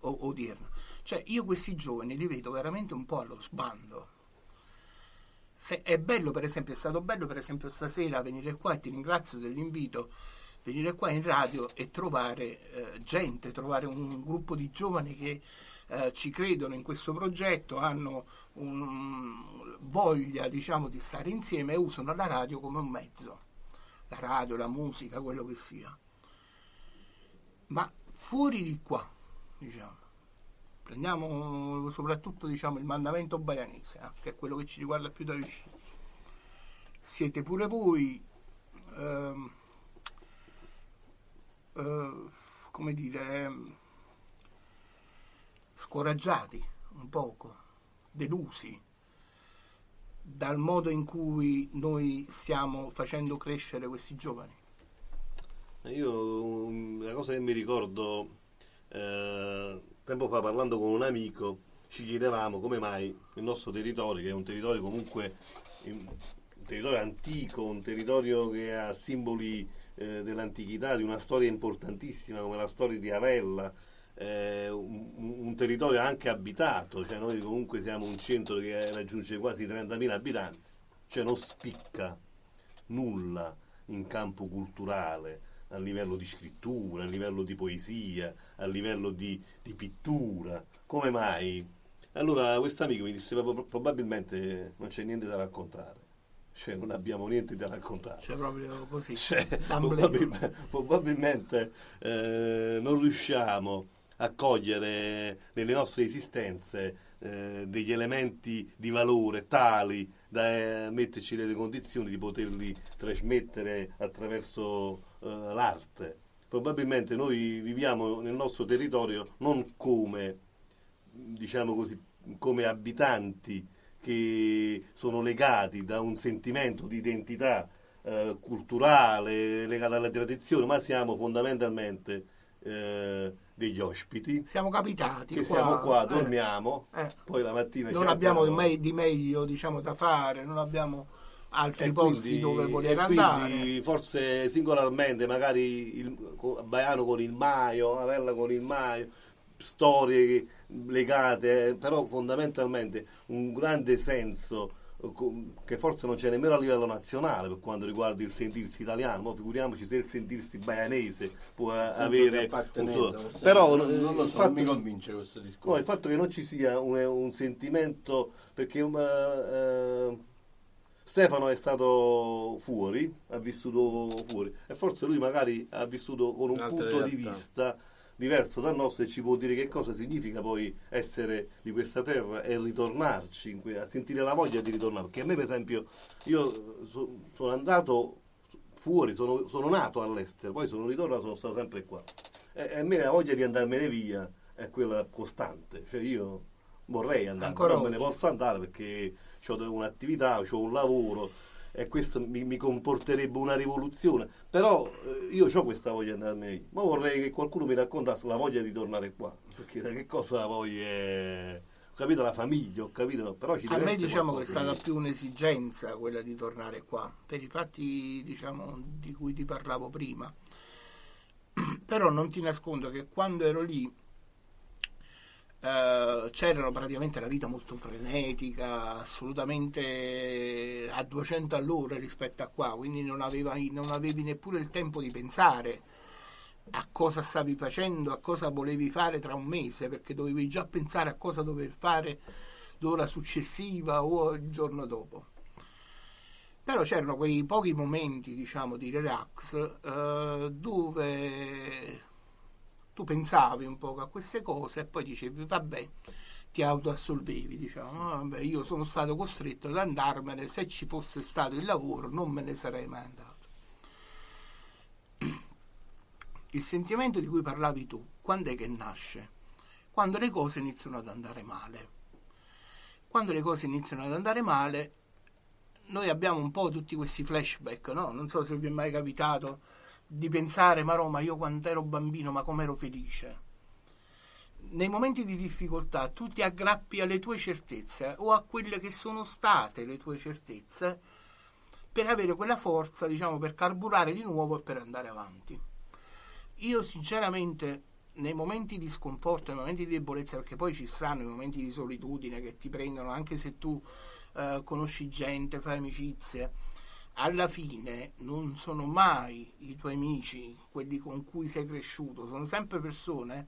odierna. Cioè io questi giovani li vedo veramente un po' allo sbando. Se- è bello per esempio, è stato bello per esempio stasera venire qua e ti ringrazio dell'invito, venire qua in radio e trovare eh, gente, trovare un gruppo di giovani che eh, ci credono in questo progetto, hanno un- voglia diciamo di stare insieme e usano la radio come un mezzo, la radio, la musica, quello che sia. Ma fuori di qua, diciamo, prendiamo soprattutto diciamo, il mandamento baianese, eh, che è quello che ci riguarda più da vicino. Siete pure voi, ehm, eh, come dire, ehm, scoraggiati un poco, delusi dal modo in cui noi stiamo facendo crescere questi giovani. Io una cosa che mi ricordo eh, tempo fa parlando con un amico ci chiedevamo come mai il nostro territorio, che è un territorio comunque un territorio antico, un territorio che ha simboli eh, dell'antichità, di una storia importantissima come la storia di Avella, eh, un, un territorio anche abitato, cioè noi comunque siamo un centro che raggiunge quasi 30.000 abitanti, cioè non spicca nulla in campo culturale a livello di scrittura, a livello di poesia, a livello di, di pittura. Come mai? Allora questo amico mi disse "Prob- probabilmente non c'è niente da raccontare, cioè non abbiamo niente da raccontare. Cioè proprio così. Cioè, probabilmente, probabilmente, eh, non riusciamo a cogliere nelle nostre esistenze eh, degli elementi di valore tali da eh, metterci nelle condizioni di poterli trasmettere attraverso eh, l'arte. Probabilmente noi viviamo nel nostro territorio non come, diciamo così, come abitanti che sono legati da un sentimento di identità eh, culturale legata alla tradizione, ma siamo fondamentalmente eh, degli ospiti Siamo capitati. che qua, siamo qua, eh, dormiamo, eh. poi la mattina ci Non abbiamo di meglio diciamo, da fare, non abbiamo altri E posti quindi- dove voler andare. forse singolarmente, magari il Baiano con il Maio, Avella con il Maio, storie legate, eh, però fondamentalmente un grande senso eh, che forse non c'è nemmeno a livello nazionale per quanto riguarda il sentirsi italiano, ma figuriamoci se il sentirsi baianese può eh, Senso avere un suo- però non, non lo il so, fatto non mi che- convince questo discorso. No, il fatto che non ci sia un, un sentimento, perché um, eh, Stefano è stato fuori, ha vissuto fuori e forse lui magari ha vissuto con un Un'altra punto di realtà. vista diverso dal nostro e ci può dire che cosa significa poi essere di questa terra e ritornarci, a sentire la voglia di ritornare. Perché a me per esempio, io so- sono andato fuori, sono, sono nato all'estero, poi sono ritornato, sono stato sempre qua. E, e a me la voglia di andarmene via è quella costante, cioè io vorrei andare, Ancora però me ne oggi. posso andare perché ho un'attività, ho un lavoro e questo mi, mi comporterebbe una rivoluzione. Però eh, io ho questa voglia di andarmene via. Ma vorrei che qualcuno mi raccontasse la voglia di tornare qua. Perché da che cosa poi è... Ho capito la famiglia, ho capito, però ci A me diciamo che è stata più un'esigenza quella di tornare qua, per i fatti diciamo, di cui ti parlavo prima. *clears throat* Però non ti nascondo che quando ero lì eh, c'erano praticamente la vita molto frenetica, assolutamente a 200 all'ora rispetto a qua, quindi non, aveva- non avevi neppure il tempo di pensare a cosa stavi facendo, a cosa volevi fare tra un mese, perché dovevi già pensare a cosa dover fare l'ora successiva o il giorno dopo. Però c'erano quei pochi momenti, diciamo, di relax eh, dove tu pensavi un po' a queste cose e poi dicevi, vabbè, ti autoassolvevi, diciamo, "Ah, vabbè, io sono stato costretto ad andarmene, se ci fosse stato il lavoro non me ne sarei mai andato. *clears throat* Il sentimento di cui parlavi tu, quando è che nasce? Quando le cose iniziano ad andare male. Quando le cose iniziano ad andare male, noi abbiamo un po' tutti questi flashback, no? Non so se vi è mai capitato di pensare, ma Roma, io quando ero bambino, ma com'ero felice. Nei momenti di difficoltà tu ti aggrappi alle tue certezze o a quelle che sono state le tue certezze per avere quella forza, diciamo, per carburare di nuovo e per andare avanti. Io sinceramente nei momenti di sconforto, nei momenti di debolezza, perché poi ci stanno i momenti di solitudine che ti prendono anche se tu eh, conosci gente, fai amicizie, alla fine non sono mai i tuoi amici, quelli con cui sei cresciuto, sono sempre persone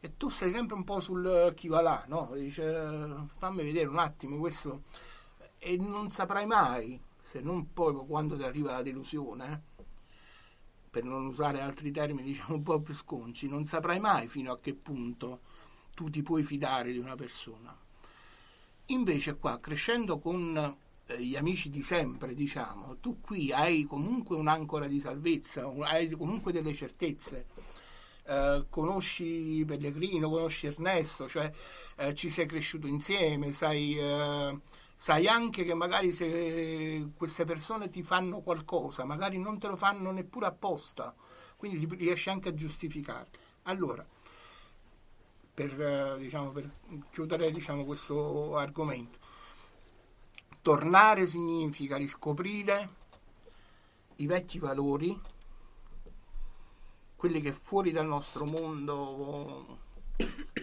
e tu sei sempre un po' sul chi va là, no? Dice fammi vedere un attimo questo e non saprai mai, se non poi quando ti arriva la delusione, per non usare altri termini diciamo un po' più sconci, non saprai mai fino a che punto tu ti puoi fidare di una persona. Invece qua, crescendo con gli amici di sempre, diciamo, tu qui hai comunque un'ancora di salvezza, hai comunque delle certezze. Eh, conosci Pellegrino, conosci Ernesto, cioè eh, ci sei cresciuto insieme, sai, eh, sai anche che magari se queste persone ti fanno qualcosa, magari non te lo fanno neppure apposta, quindi riesci anche a giustificare. Allora, per, eh, diciamo, per chiudere diciamo, questo argomento, tornare significa riscoprire i vecchi valori, quelli che fuori dal nostro mondo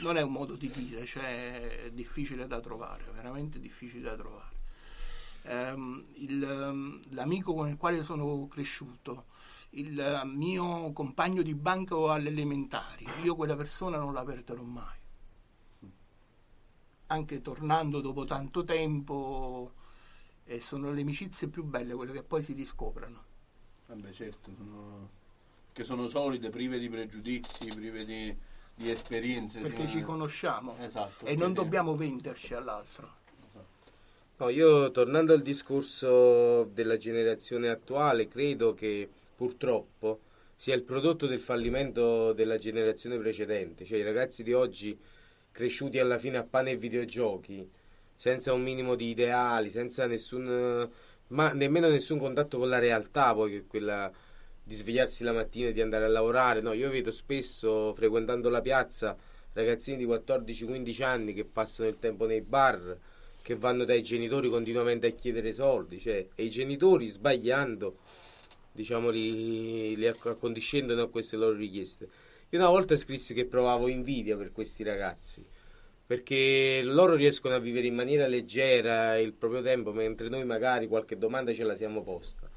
non è un modo di dire, cioè è difficile da trovare, veramente difficile da trovare. Ehm, il, l'amico con il quale sono cresciuto, il mio compagno di banco alle elementari, io quella persona non la perderò mai. Anche tornando dopo tanto tempo, e sono le amicizie più belle quelle che poi si riscoprono. Vabbè, certo, sono... che sono solide, prive di pregiudizi, prive di, di esperienze. Perché sì, ci conosciamo Esatto. e non dobbiamo venderci all'altro. No, io tornando al discorso della generazione attuale, credo che purtroppo sia il prodotto del fallimento della generazione precedente, cioè i ragazzi di oggi cresciuti alla fine a pane e videogiochi, senza un minimo di ideali, senza nessun ma nemmeno nessun contatto con la realtà, poi che è quella di svegliarsi la mattina e di andare a lavorare. No, io vedo spesso frequentando la piazza ragazzini di 14-15 anni che passano il tempo nei bar, che vanno dai genitori continuamente a chiedere soldi, cioè, e i genitori sbagliando, diciamo, li, li acc- accondiscendono a queste loro richieste. Io una volta scrissi che provavo invidia per questi ragazzi, perché loro riescono a vivere in maniera leggera il proprio tempo, mentre noi magari qualche domanda ce la siamo posta.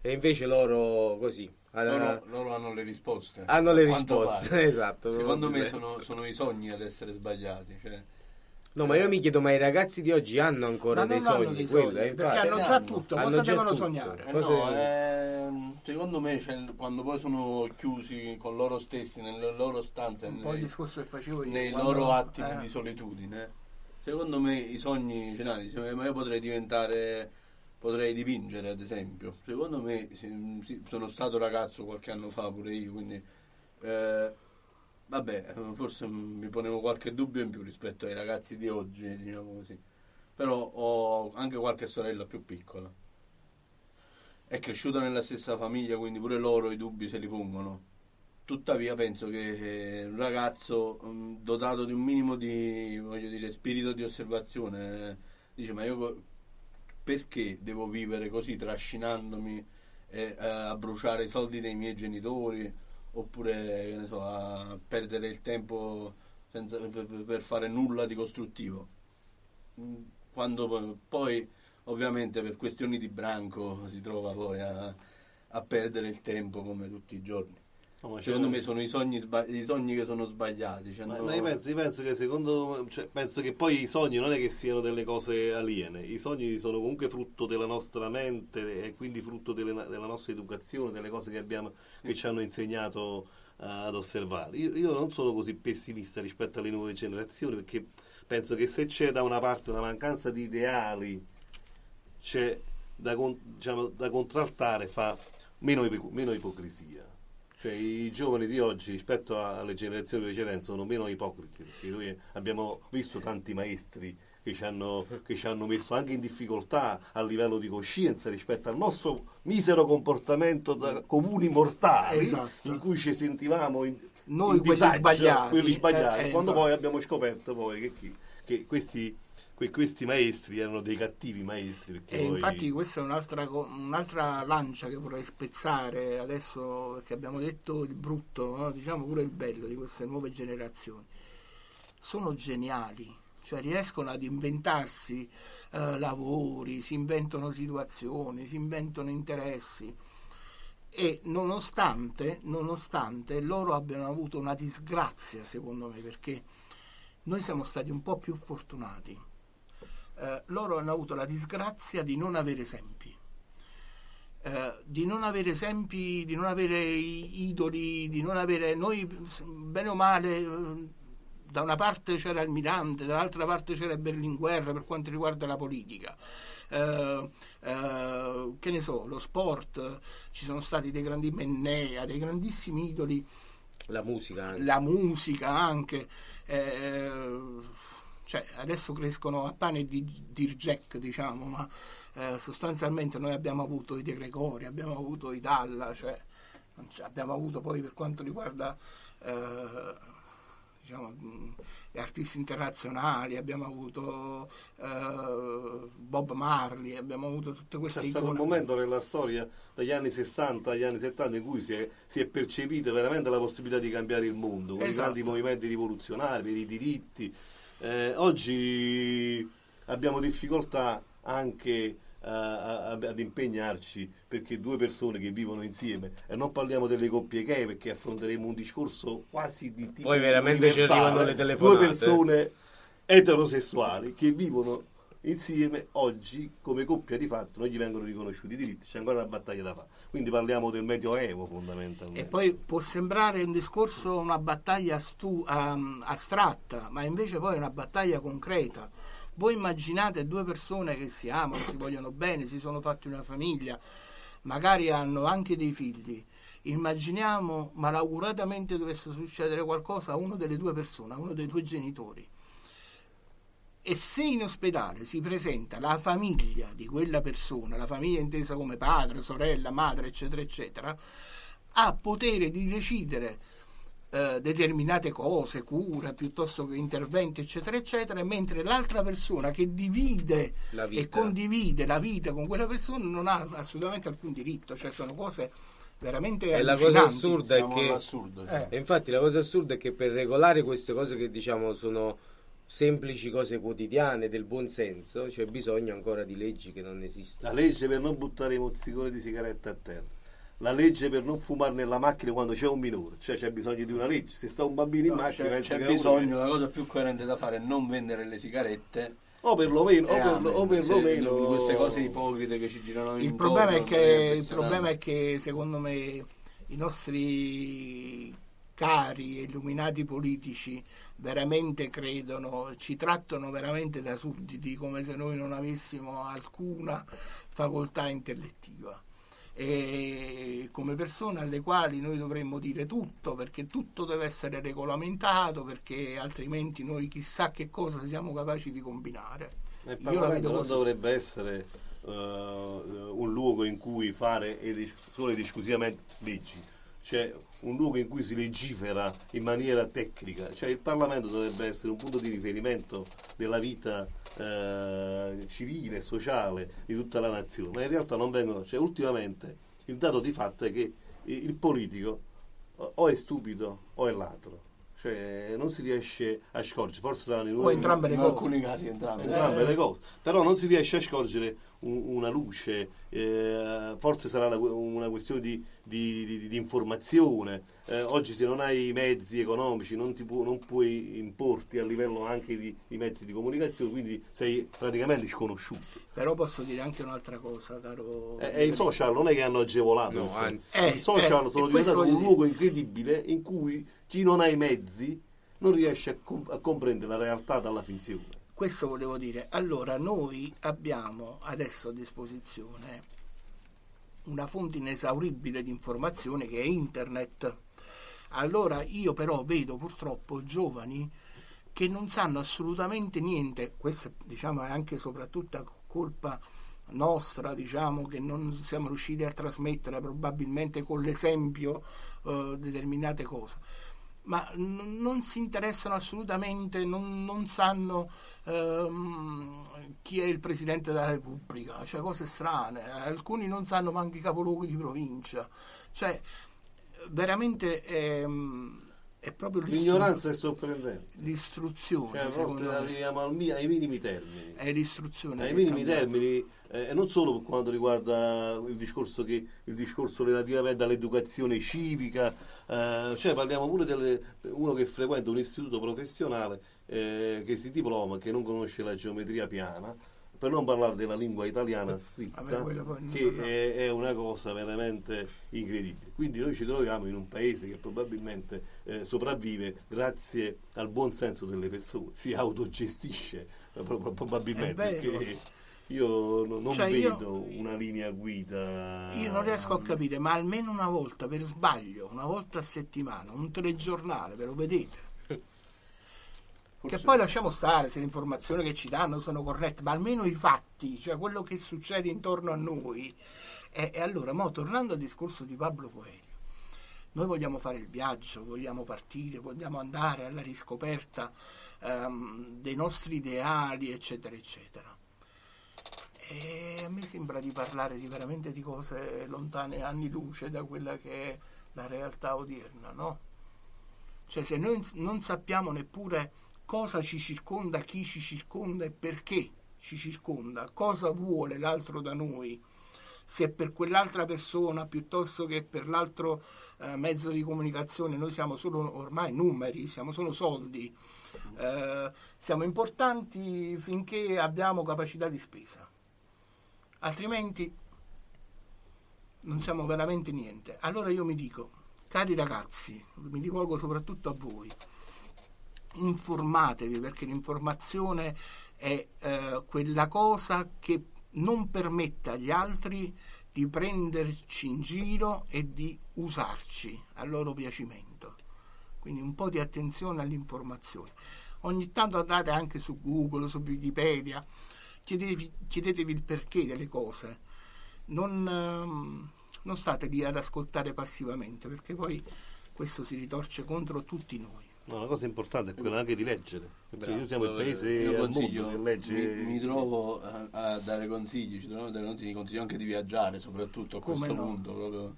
E invece loro così Loro, loro hanno le risposte. hanno le risposte, pare. *laughs* esatto. Secondo me sono, sono i sogni ad essere sbagliati. Cioè, No, ma io mi chiedo, ma i ragazzi di oggi hanno ancora dei sogni? dei quello, sogni, eh, perché infatti. hanno già hanno. tutto, Hanno cosa già devono tutto. sognare? Eh no, ehm, secondo me cioè, quando poi sono chiusi con loro stessi nelle loro stanze, Un po' il nei, discorso che facevo io. nei loro attimi eh, di solitudine, secondo me i sogni ce l'hanno. Dice, Ma io potrei diventare, potrei dipingere ad esempio. Secondo me, sì, sì, sono stato ragazzo qualche anno fa pure io, quindi eh, vabbè, forse mi ponevo qualche dubbio in più rispetto ai ragazzi di oggi, diciamo così. Però ho anche qualche sorella più piccola. è cresciuta nella stessa famiglia, quindi pure loro i dubbi se li pongono. Tuttavia penso che un ragazzo mh, dotato di un minimo di dire, spirito di osservazione eh, dice ma io perché devo vivere così trascinandomi eh, a bruciare i soldi dei miei genitori oppure ne so, a perdere il tempo senza- per, per- fare nulla di costruttivo. Mm, Quando poi ovviamente per questioni di branco si trova poi a, a perdere il tempo come tutti i giorni. No, Secondo me sono i sogni, sba- i sogni che sono sbagliati. cioè Ma, no- ma io, penso, io penso che secondo cioè, penso che poi i sogni non è che siano delle cose aliene, i sogni sono comunque frutto della nostra mente e quindi frutto delle- della nostra educazione, delle cose che, abbiamo, che ci hanno insegnato eh, ad osservare. Io, io non sono così pessimista rispetto alle nuove generazioni perché penso che se c'è da una parte una mancanza di ideali, c'è da, con- diciamo, da contraltare fa meno, ipo- meno ipocrisia. Cioè, i giovani di oggi rispetto alle generazioni precedenti sono meno ipocriti perché noi abbiamo visto tanti maestri che ci, hanno, che ci hanno messo anche in difficoltà a livello di coscienza rispetto al nostro misero comportamento da comuni mortali Esatto. in cui ci sentivamo in, Noi in quelli disagio, sbagliati. quelli sbagliati. Eh, eh, quando infatti. poi abbiamo scoperto poi che, che questi, que- questi maestri erano dei cattivi maestri perché E poi- infatti questa è un'altra, un'altra lancia che vorrei spezzare adesso perché abbiamo detto il brutto, no? diciamo pure il bello di queste nuove generazioni. Sono geniali, cioè riescono ad inventarsi eh, lavori, si inventano situazioni, si inventano interessi e nonostante, nonostante loro abbiano avuto una disgrazia secondo me perché noi siamo stati un po' più fortunati eh, loro hanno avuto la disgrazia di non avere esempi. Eh, di non avere esempi, di non avere idoli, di non avere noi bene o male eh, da una parte c'era il Mirante, dall'altra parte c'era Berlinguer per quanto riguarda la politica. Eh, eh, che ne so, lo sport, ci sono stati dei grandi Mennea, dei grandissimi idoli La musica anche. la musica anche. eh, cioè, adesso crescono a pane di Dirgec, diciamo, ma eh, sostanzialmente noi abbiamo avuto i De Gregori, abbiamo avuto i Dalla, cioè, abbiamo avuto poi per quanto riguarda eh, diciamo, gli artisti internazionali, abbiamo avuto eh, Bob Marley, abbiamo avuto tutte queste C'è stato un momento nella storia dagli anni 60 agli anni 70 in cui si è, si è percepita veramente la possibilità di cambiare il mondo, con i Esatto. grandi movimenti rivoluzionari, per i diritti. Eh, oggi abbiamo difficoltà anche eh, a- a- ad impegnarci perché due persone che vivono insieme, e non parliamo delle coppie gay perché affronteremo un discorso quasi di tipo Poi veramente ci arrivano le telefonate. Due persone eterosessuali che vivono insieme oggi come coppia di fatto non gli vengono riconosciuti i diritti, c'è ancora una battaglia da fare. Quindi parliamo del medioevo fondamentalmente. E poi può sembrare un discorso, una battaglia stu- um, astratta, ma invece poi è una battaglia concreta. Voi immaginate due persone che si amano, si vogliono bene, si sono fatti una famiglia, magari hanno anche dei figli. Immaginiamo malauguratamente dovesse succedere qualcosa a uno delle due persone, a uno dei due genitori. E se in ospedale si presenta la famiglia di quella persona, la famiglia intesa come padre, sorella, madre, eccetera, eccetera, ha potere di decidere eh, determinate cose, cure, piuttosto che interventi, eccetera, eccetera, mentre l'altra persona che divide e condivide la vita con quella persona non ha assolutamente alcun diritto, cioè sono cose veramente E la cosa assurda è Siamo che. Eh. E infatti la cosa assurda è che per regolare queste cose che diciamo sono semplici cose quotidiane del buon senso c'è bisogno ancora di leggi che non La esistono. legge per non buttare i mozziconi di sigaretta a terra. La legge per non fumare nella macchina quando c'è un minore, cioè c'è bisogno di una legge. Se sta un bambino in No, macchina, c'è, c'è bisogno, la cosa più coerente da fare è non vendere le sigarette o perlomeno, o, e per, o Cioè, perlomeno queste cose ipocrite che ci girano Il intorno, problema, è che, il problema è che secondo me i nostri cari e illuminati politici veramente credono, ci trattano veramente da sudditi come se noi non avessimo alcuna facoltà intellettiva. E come persone alle quali noi dovremmo dire tutto perché tutto deve essere regolamentato perché altrimenti noi chissà che cosa siamo capaci di combinare. Il Parlamento non dovrebbe essere eh, un luogo in cui fare solo ed esclusivamente leggi, c'è un luogo in cui si legifera in maniera tecnica, cioè il Parlamento dovrebbe essere un punto di riferimento della vita eh, civile e sociale di tutta la nazione, ma in realtà non vengono, cioè ultimamente il dato di fatto è che il il politico o è stupido o è ladro, cioè non si riesce a scorgere, forse saranno i O nuovi- entrambe le in cose. alcuni casi entrambe. entrambe le cose, però non si riesce a scorgere un- una luce, eh, forse sarà la- una questione di, di- di- di informazione. Eh, oggi se non hai i mezzi economici non, ti pu- non puoi importi a livello anche di, di mezzi di comunicazione, quindi sei praticamente sconosciuto. Però posso dire anche un'altra cosa, caro. E, e i social non è che hanno agevolato, No, anzi. Eh, i social eh, sono diventati un dire. luogo incredibile in cui chi non ha i mezzi non riesce a, com- a comprendere la realtà dalla finzione. Questo volevo dire. Allora, noi abbiamo adesso a disposizione una fonte inesauribile di informazione che è internet. Allora, io però vedo purtroppo giovani che non sanno assolutamente niente, questo diciamo è anche e soprattutto colpa nostra, diciamo che non siamo riusciti a trasmettere probabilmente con l'esempio eh, determinate cose ma n- non si interessano assolutamente, non, non sanno ehm, chi è il Presidente della Repubblica, cioè cose strane, alcuni non sanno manco i capoluoghi di provincia, cioè veramente ehm, è proprio L'ignoranza è sorprendente. l'istruzione, Cioè, a volte arriviamo ai minimi termini. è l'istruzione. ai minimi termini eh, e non solo per quanto riguarda il discorso, che, il discorso relativamente all'educazione civica, eh, cioè parliamo pure di uno che frequenta un istituto professionale eh, che si diploma, che non conosce la geometria piana, per non parlare della lingua italiana scritta, che è, è una cosa veramente incredibile. Quindi noi ci troviamo in un paese che probabilmente eh, sopravvive grazie al buon senso delle persone, si autogestisce eh, pro- probabilmente. Perché io no- non Cioè, io- vedo una linea guida. Io non riesco a capire, ma almeno una volta per sbaglio, una volta a settimana, un telegiornale, ve lo vedete? Che poi lasciamo stare se le informazioni che ci danno sono corrette, ma almeno i fatti, cioè quello che succede intorno a noi. E, e allora, mo, tornando al discorso di Pablo Coelho, noi vogliamo fare il viaggio, vogliamo partire, vogliamo andare alla riscoperta ehm, dei nostri ideali, eccetera, eccetera. E a me sembra di parlare di veramente di cose lontane anni luce da quella che è la realtà odierna, no? Cioè se noi non sappiamo neppure cosa ci circonda, chi ci circonda e perché ci circonda, cosa vuole l'altro da noi, se è per quell'altra persona piuttosto che per l'altro eh, mezzo di comunicazione, noi siamo solo ormai numeri, siamo solo soldi, eh, siamo importanti finché abbiamo capacità di spesa, altrimenti non siamo veramente niente. Allora io mi dico, cari ragazzi, mi rivolgo soprattutto a voi, informatevi perché l'informazione è eh, quella cosa che non permette agli altri di prenderci in giro e di usarci a loro piacimento. Quindi un po' di attenzione all'informazione. Ogni tanto andate anche su Google, su Wikipedia, chiedetevi, chiedetevi il perché delle cose. Non, ehm, non state lì ad ascoltare passivamente perché poi questo si ritorce contro tutti noi. No, una cosa importante è quella anche di leggere, perché Bravo. noi siamo il paese Io al mondo che legge. mi, mi trovo a, a dare consigli, ci troviamo a dare consigli, consiglio anche di viaggiare, soprattutto a Come questo no? punto, proprio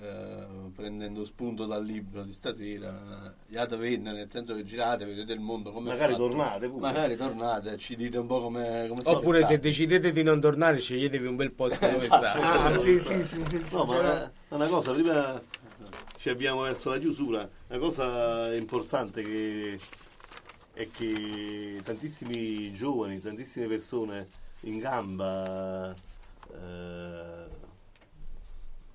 eh, prendendo spunto dal libro di stasera, Iata Venna, nel senso che girate, vedete il mondo come Magari tornate pure. Magari tornate, ci dite un po' come, come siete Oppure se decidete di non tornare, sceglietevi un bel posto dove Esatto. stare. Ah, sì, sì, sì. No, ma una, una cosa, prima ci avviamo verso la chiusura, una cosa importante che è che tantissimi giovani, tantissime persone in gamba eh,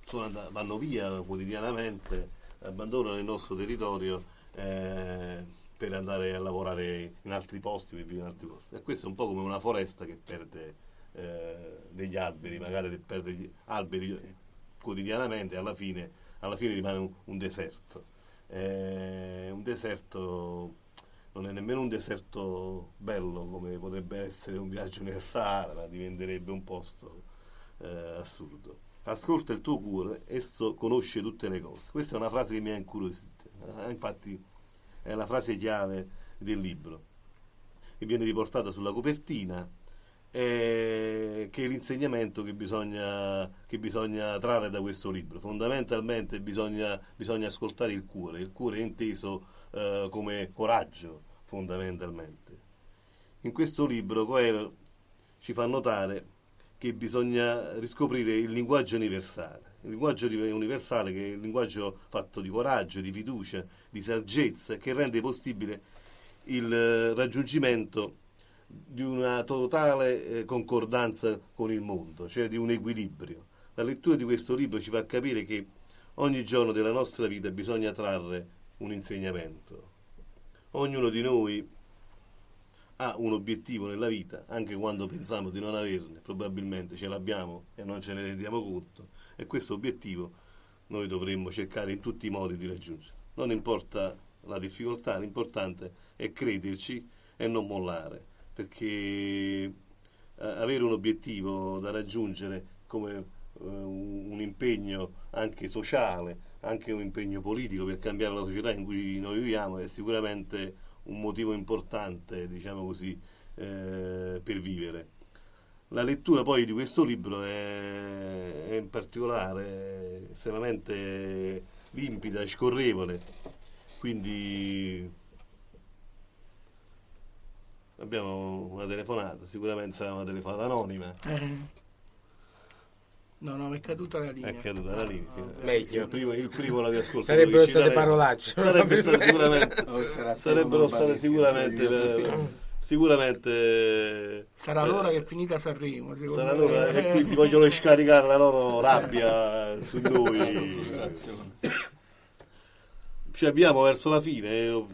sono vanno via quotidianamente, abbandonano il nostro territorio eh, per andare a lavorare in altri posti, per vivere in altri posti. E questo è un po' come una foresta che perde eh, degli alberi, magari perde gli alberi quotidianamente, alla fine, alla fine rimane un, un deserto. Eh, un deserto non è nemmeno un deserto bello come potrebbe essere un viaggio nel Sahara, diventerebbe un posto eh, assurdo. Ascolta il tuo cuore, esso conosce tutte le cose. Questa è una frase che mi ha incuriosito, eh, infatti è la frase chiave del libro, che viene riportata sulla copertina, eh, che è l'insegnamento che bisogna, che bisogna, trarre da questo libro. Fondamentalmente bisogna, bisogna ascoltare il cuore, il cuore è inteso eh, come coraggio, fondamentalmente. In questo libro Coelho ci fa notare che bisogna riscoprire il linguaggio universale. Il linguaggio universale che è il linguaggio fatto di coraggio, di fiducia, di saggezza, che rende possibile il eh, raggiungimento di una totale eh, concordanza con il mondo, cioè di un equilibrio. La lettura di questo libro ci fa capire che ogni giorno della nostra vita bisogna trarre un insegnamento. Ognuno di noi ha un obiettivo nella vita, anche quando pensiamo di non averne, probabilmente ce l'abbiamo e non ce ne rendiamo conto, e questo obiettivo noi dovremmo cercare in tutti i modi di raggiungere. Non importa la difficoltà, l'importante è crederci e non mollare, perché eh, avere un obiettivo da raggiungere come eh, un impegno anche sociale, anche un impegno politico per cambiare la società in cui noi viviamo è sicuramente un motivo importante, diciamo così, eh, per vivere. La lettura poi di questo libro è, in particolare estremamente limpida, scorrevole, quindi abbiamo una telefonata, sicuramente sarà una telefonata anonima. Eh. No, no, mi è caduta la linea. È caduta la linea. No, no, Meglio. Il primo, il primo radioascoltatore Sarebbero che ci state parolacce. Sarebbe stato *laughs* sicuramente, Oh, sarà stato sarebbero state sicuramente, sicuramente Sarà eh, l'ora che è finita Sanremo, sarà me. l'ora e quindi vogliono scaricare la loro rabbia su *laughs* La noi. Ci avviamo verso la fine. Io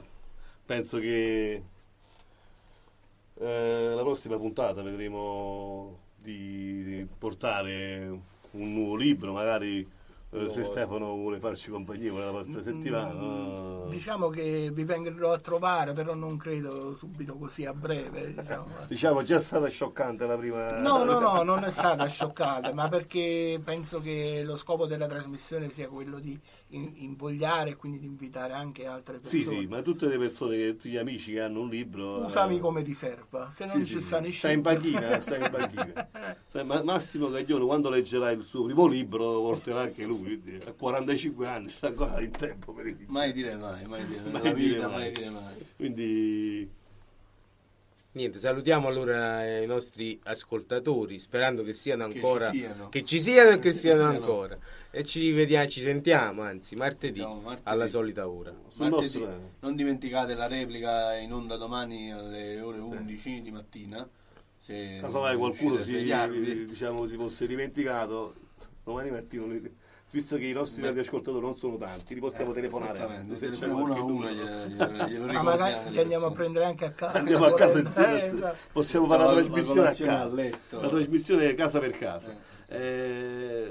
penso che eh, la prossima puntata vedremo di, di portare un nuovo libro, magari eh, se Stefano vuole farci compagnia per la prossima settimana. Mm, no? Diciamo che vi vengerò a trovare, però non credo subito così a breve. Diciamo. *laughs* Diciamo, già è stata scioccante la prima. No, no, no, non è stata scioccante, ma perché penso che lo scopo della trasmissione sia quello di invogliare e quindi di invitare anche altre Sì, persone. sì, ma tutte le persone, che, tutti gli amici che hanno un libro. Usami eh, come riserva, se non Sì, ci sì, stanno sì. i Stai in panchina, stai in *laughs* panchina. Sai, ma- Massimo Gaglione quando leggerà il suo primo libro lo porterà anche lui, a 45 anni sta ancora in tempo per iniziare. Mai dire mai, mai dire Mai nella dire vita, mai. mai dire mai. Quindi Niente, salutiamo allora eh, i nostri ascoltatori, sperando che siano Che ancora ci siano. che ci siano e che Che siano siano. ancora. E ci rivediamo, ci sentiamo, anzi, martedì, Ciao, martedì. alla solita ora. Martedì, eh. non dimenticate la replica in onda domani alle ore 11 di mattina. Se casomai qualcuno si, diciamo, si fosse dimenticato, domani mattina, visto che i nostri radioascoltatori non sono tanti, li possiamo Eh, telefonare. Se c'è uno a uno, glielo, glielo Ma *laughs* ricordiamo magari li andiamo a prendere anche a casa. Andiamo a casa insieme, Eh, esatto. possiamo fare la, La- la trasmissione a casa, a letto. la trasmissione casa per casa. Eh,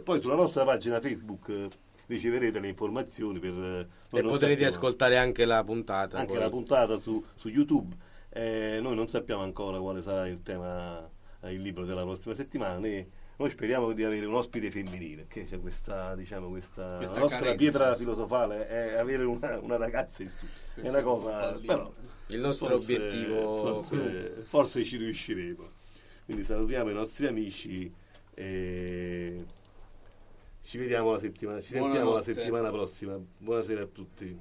poi sulla nostra pagina Facebook eh, riceverete le informazioni per eh, E potrete sappiamo- ascoltare anche la puntata. anche poi. la puntata su, su YouTube. Eh, noi non sappiamo ancora quale sarà il tema, eh, il libro della prossima settimana. né- noi speriamo di avere un ospite femminile, che c'è questa, diciamo, questa, Questa la nostra carenza. pietra filosofale è avere una, una ragazza in studio. È una Questo cosa, però, Il nostro forse- obiettivo forse, forse ci riusciremo. Quindi salutiamo i nostri amici e ci vediamo la settimana, ci sentiamo la settimana prossima. Buonasera a tutti.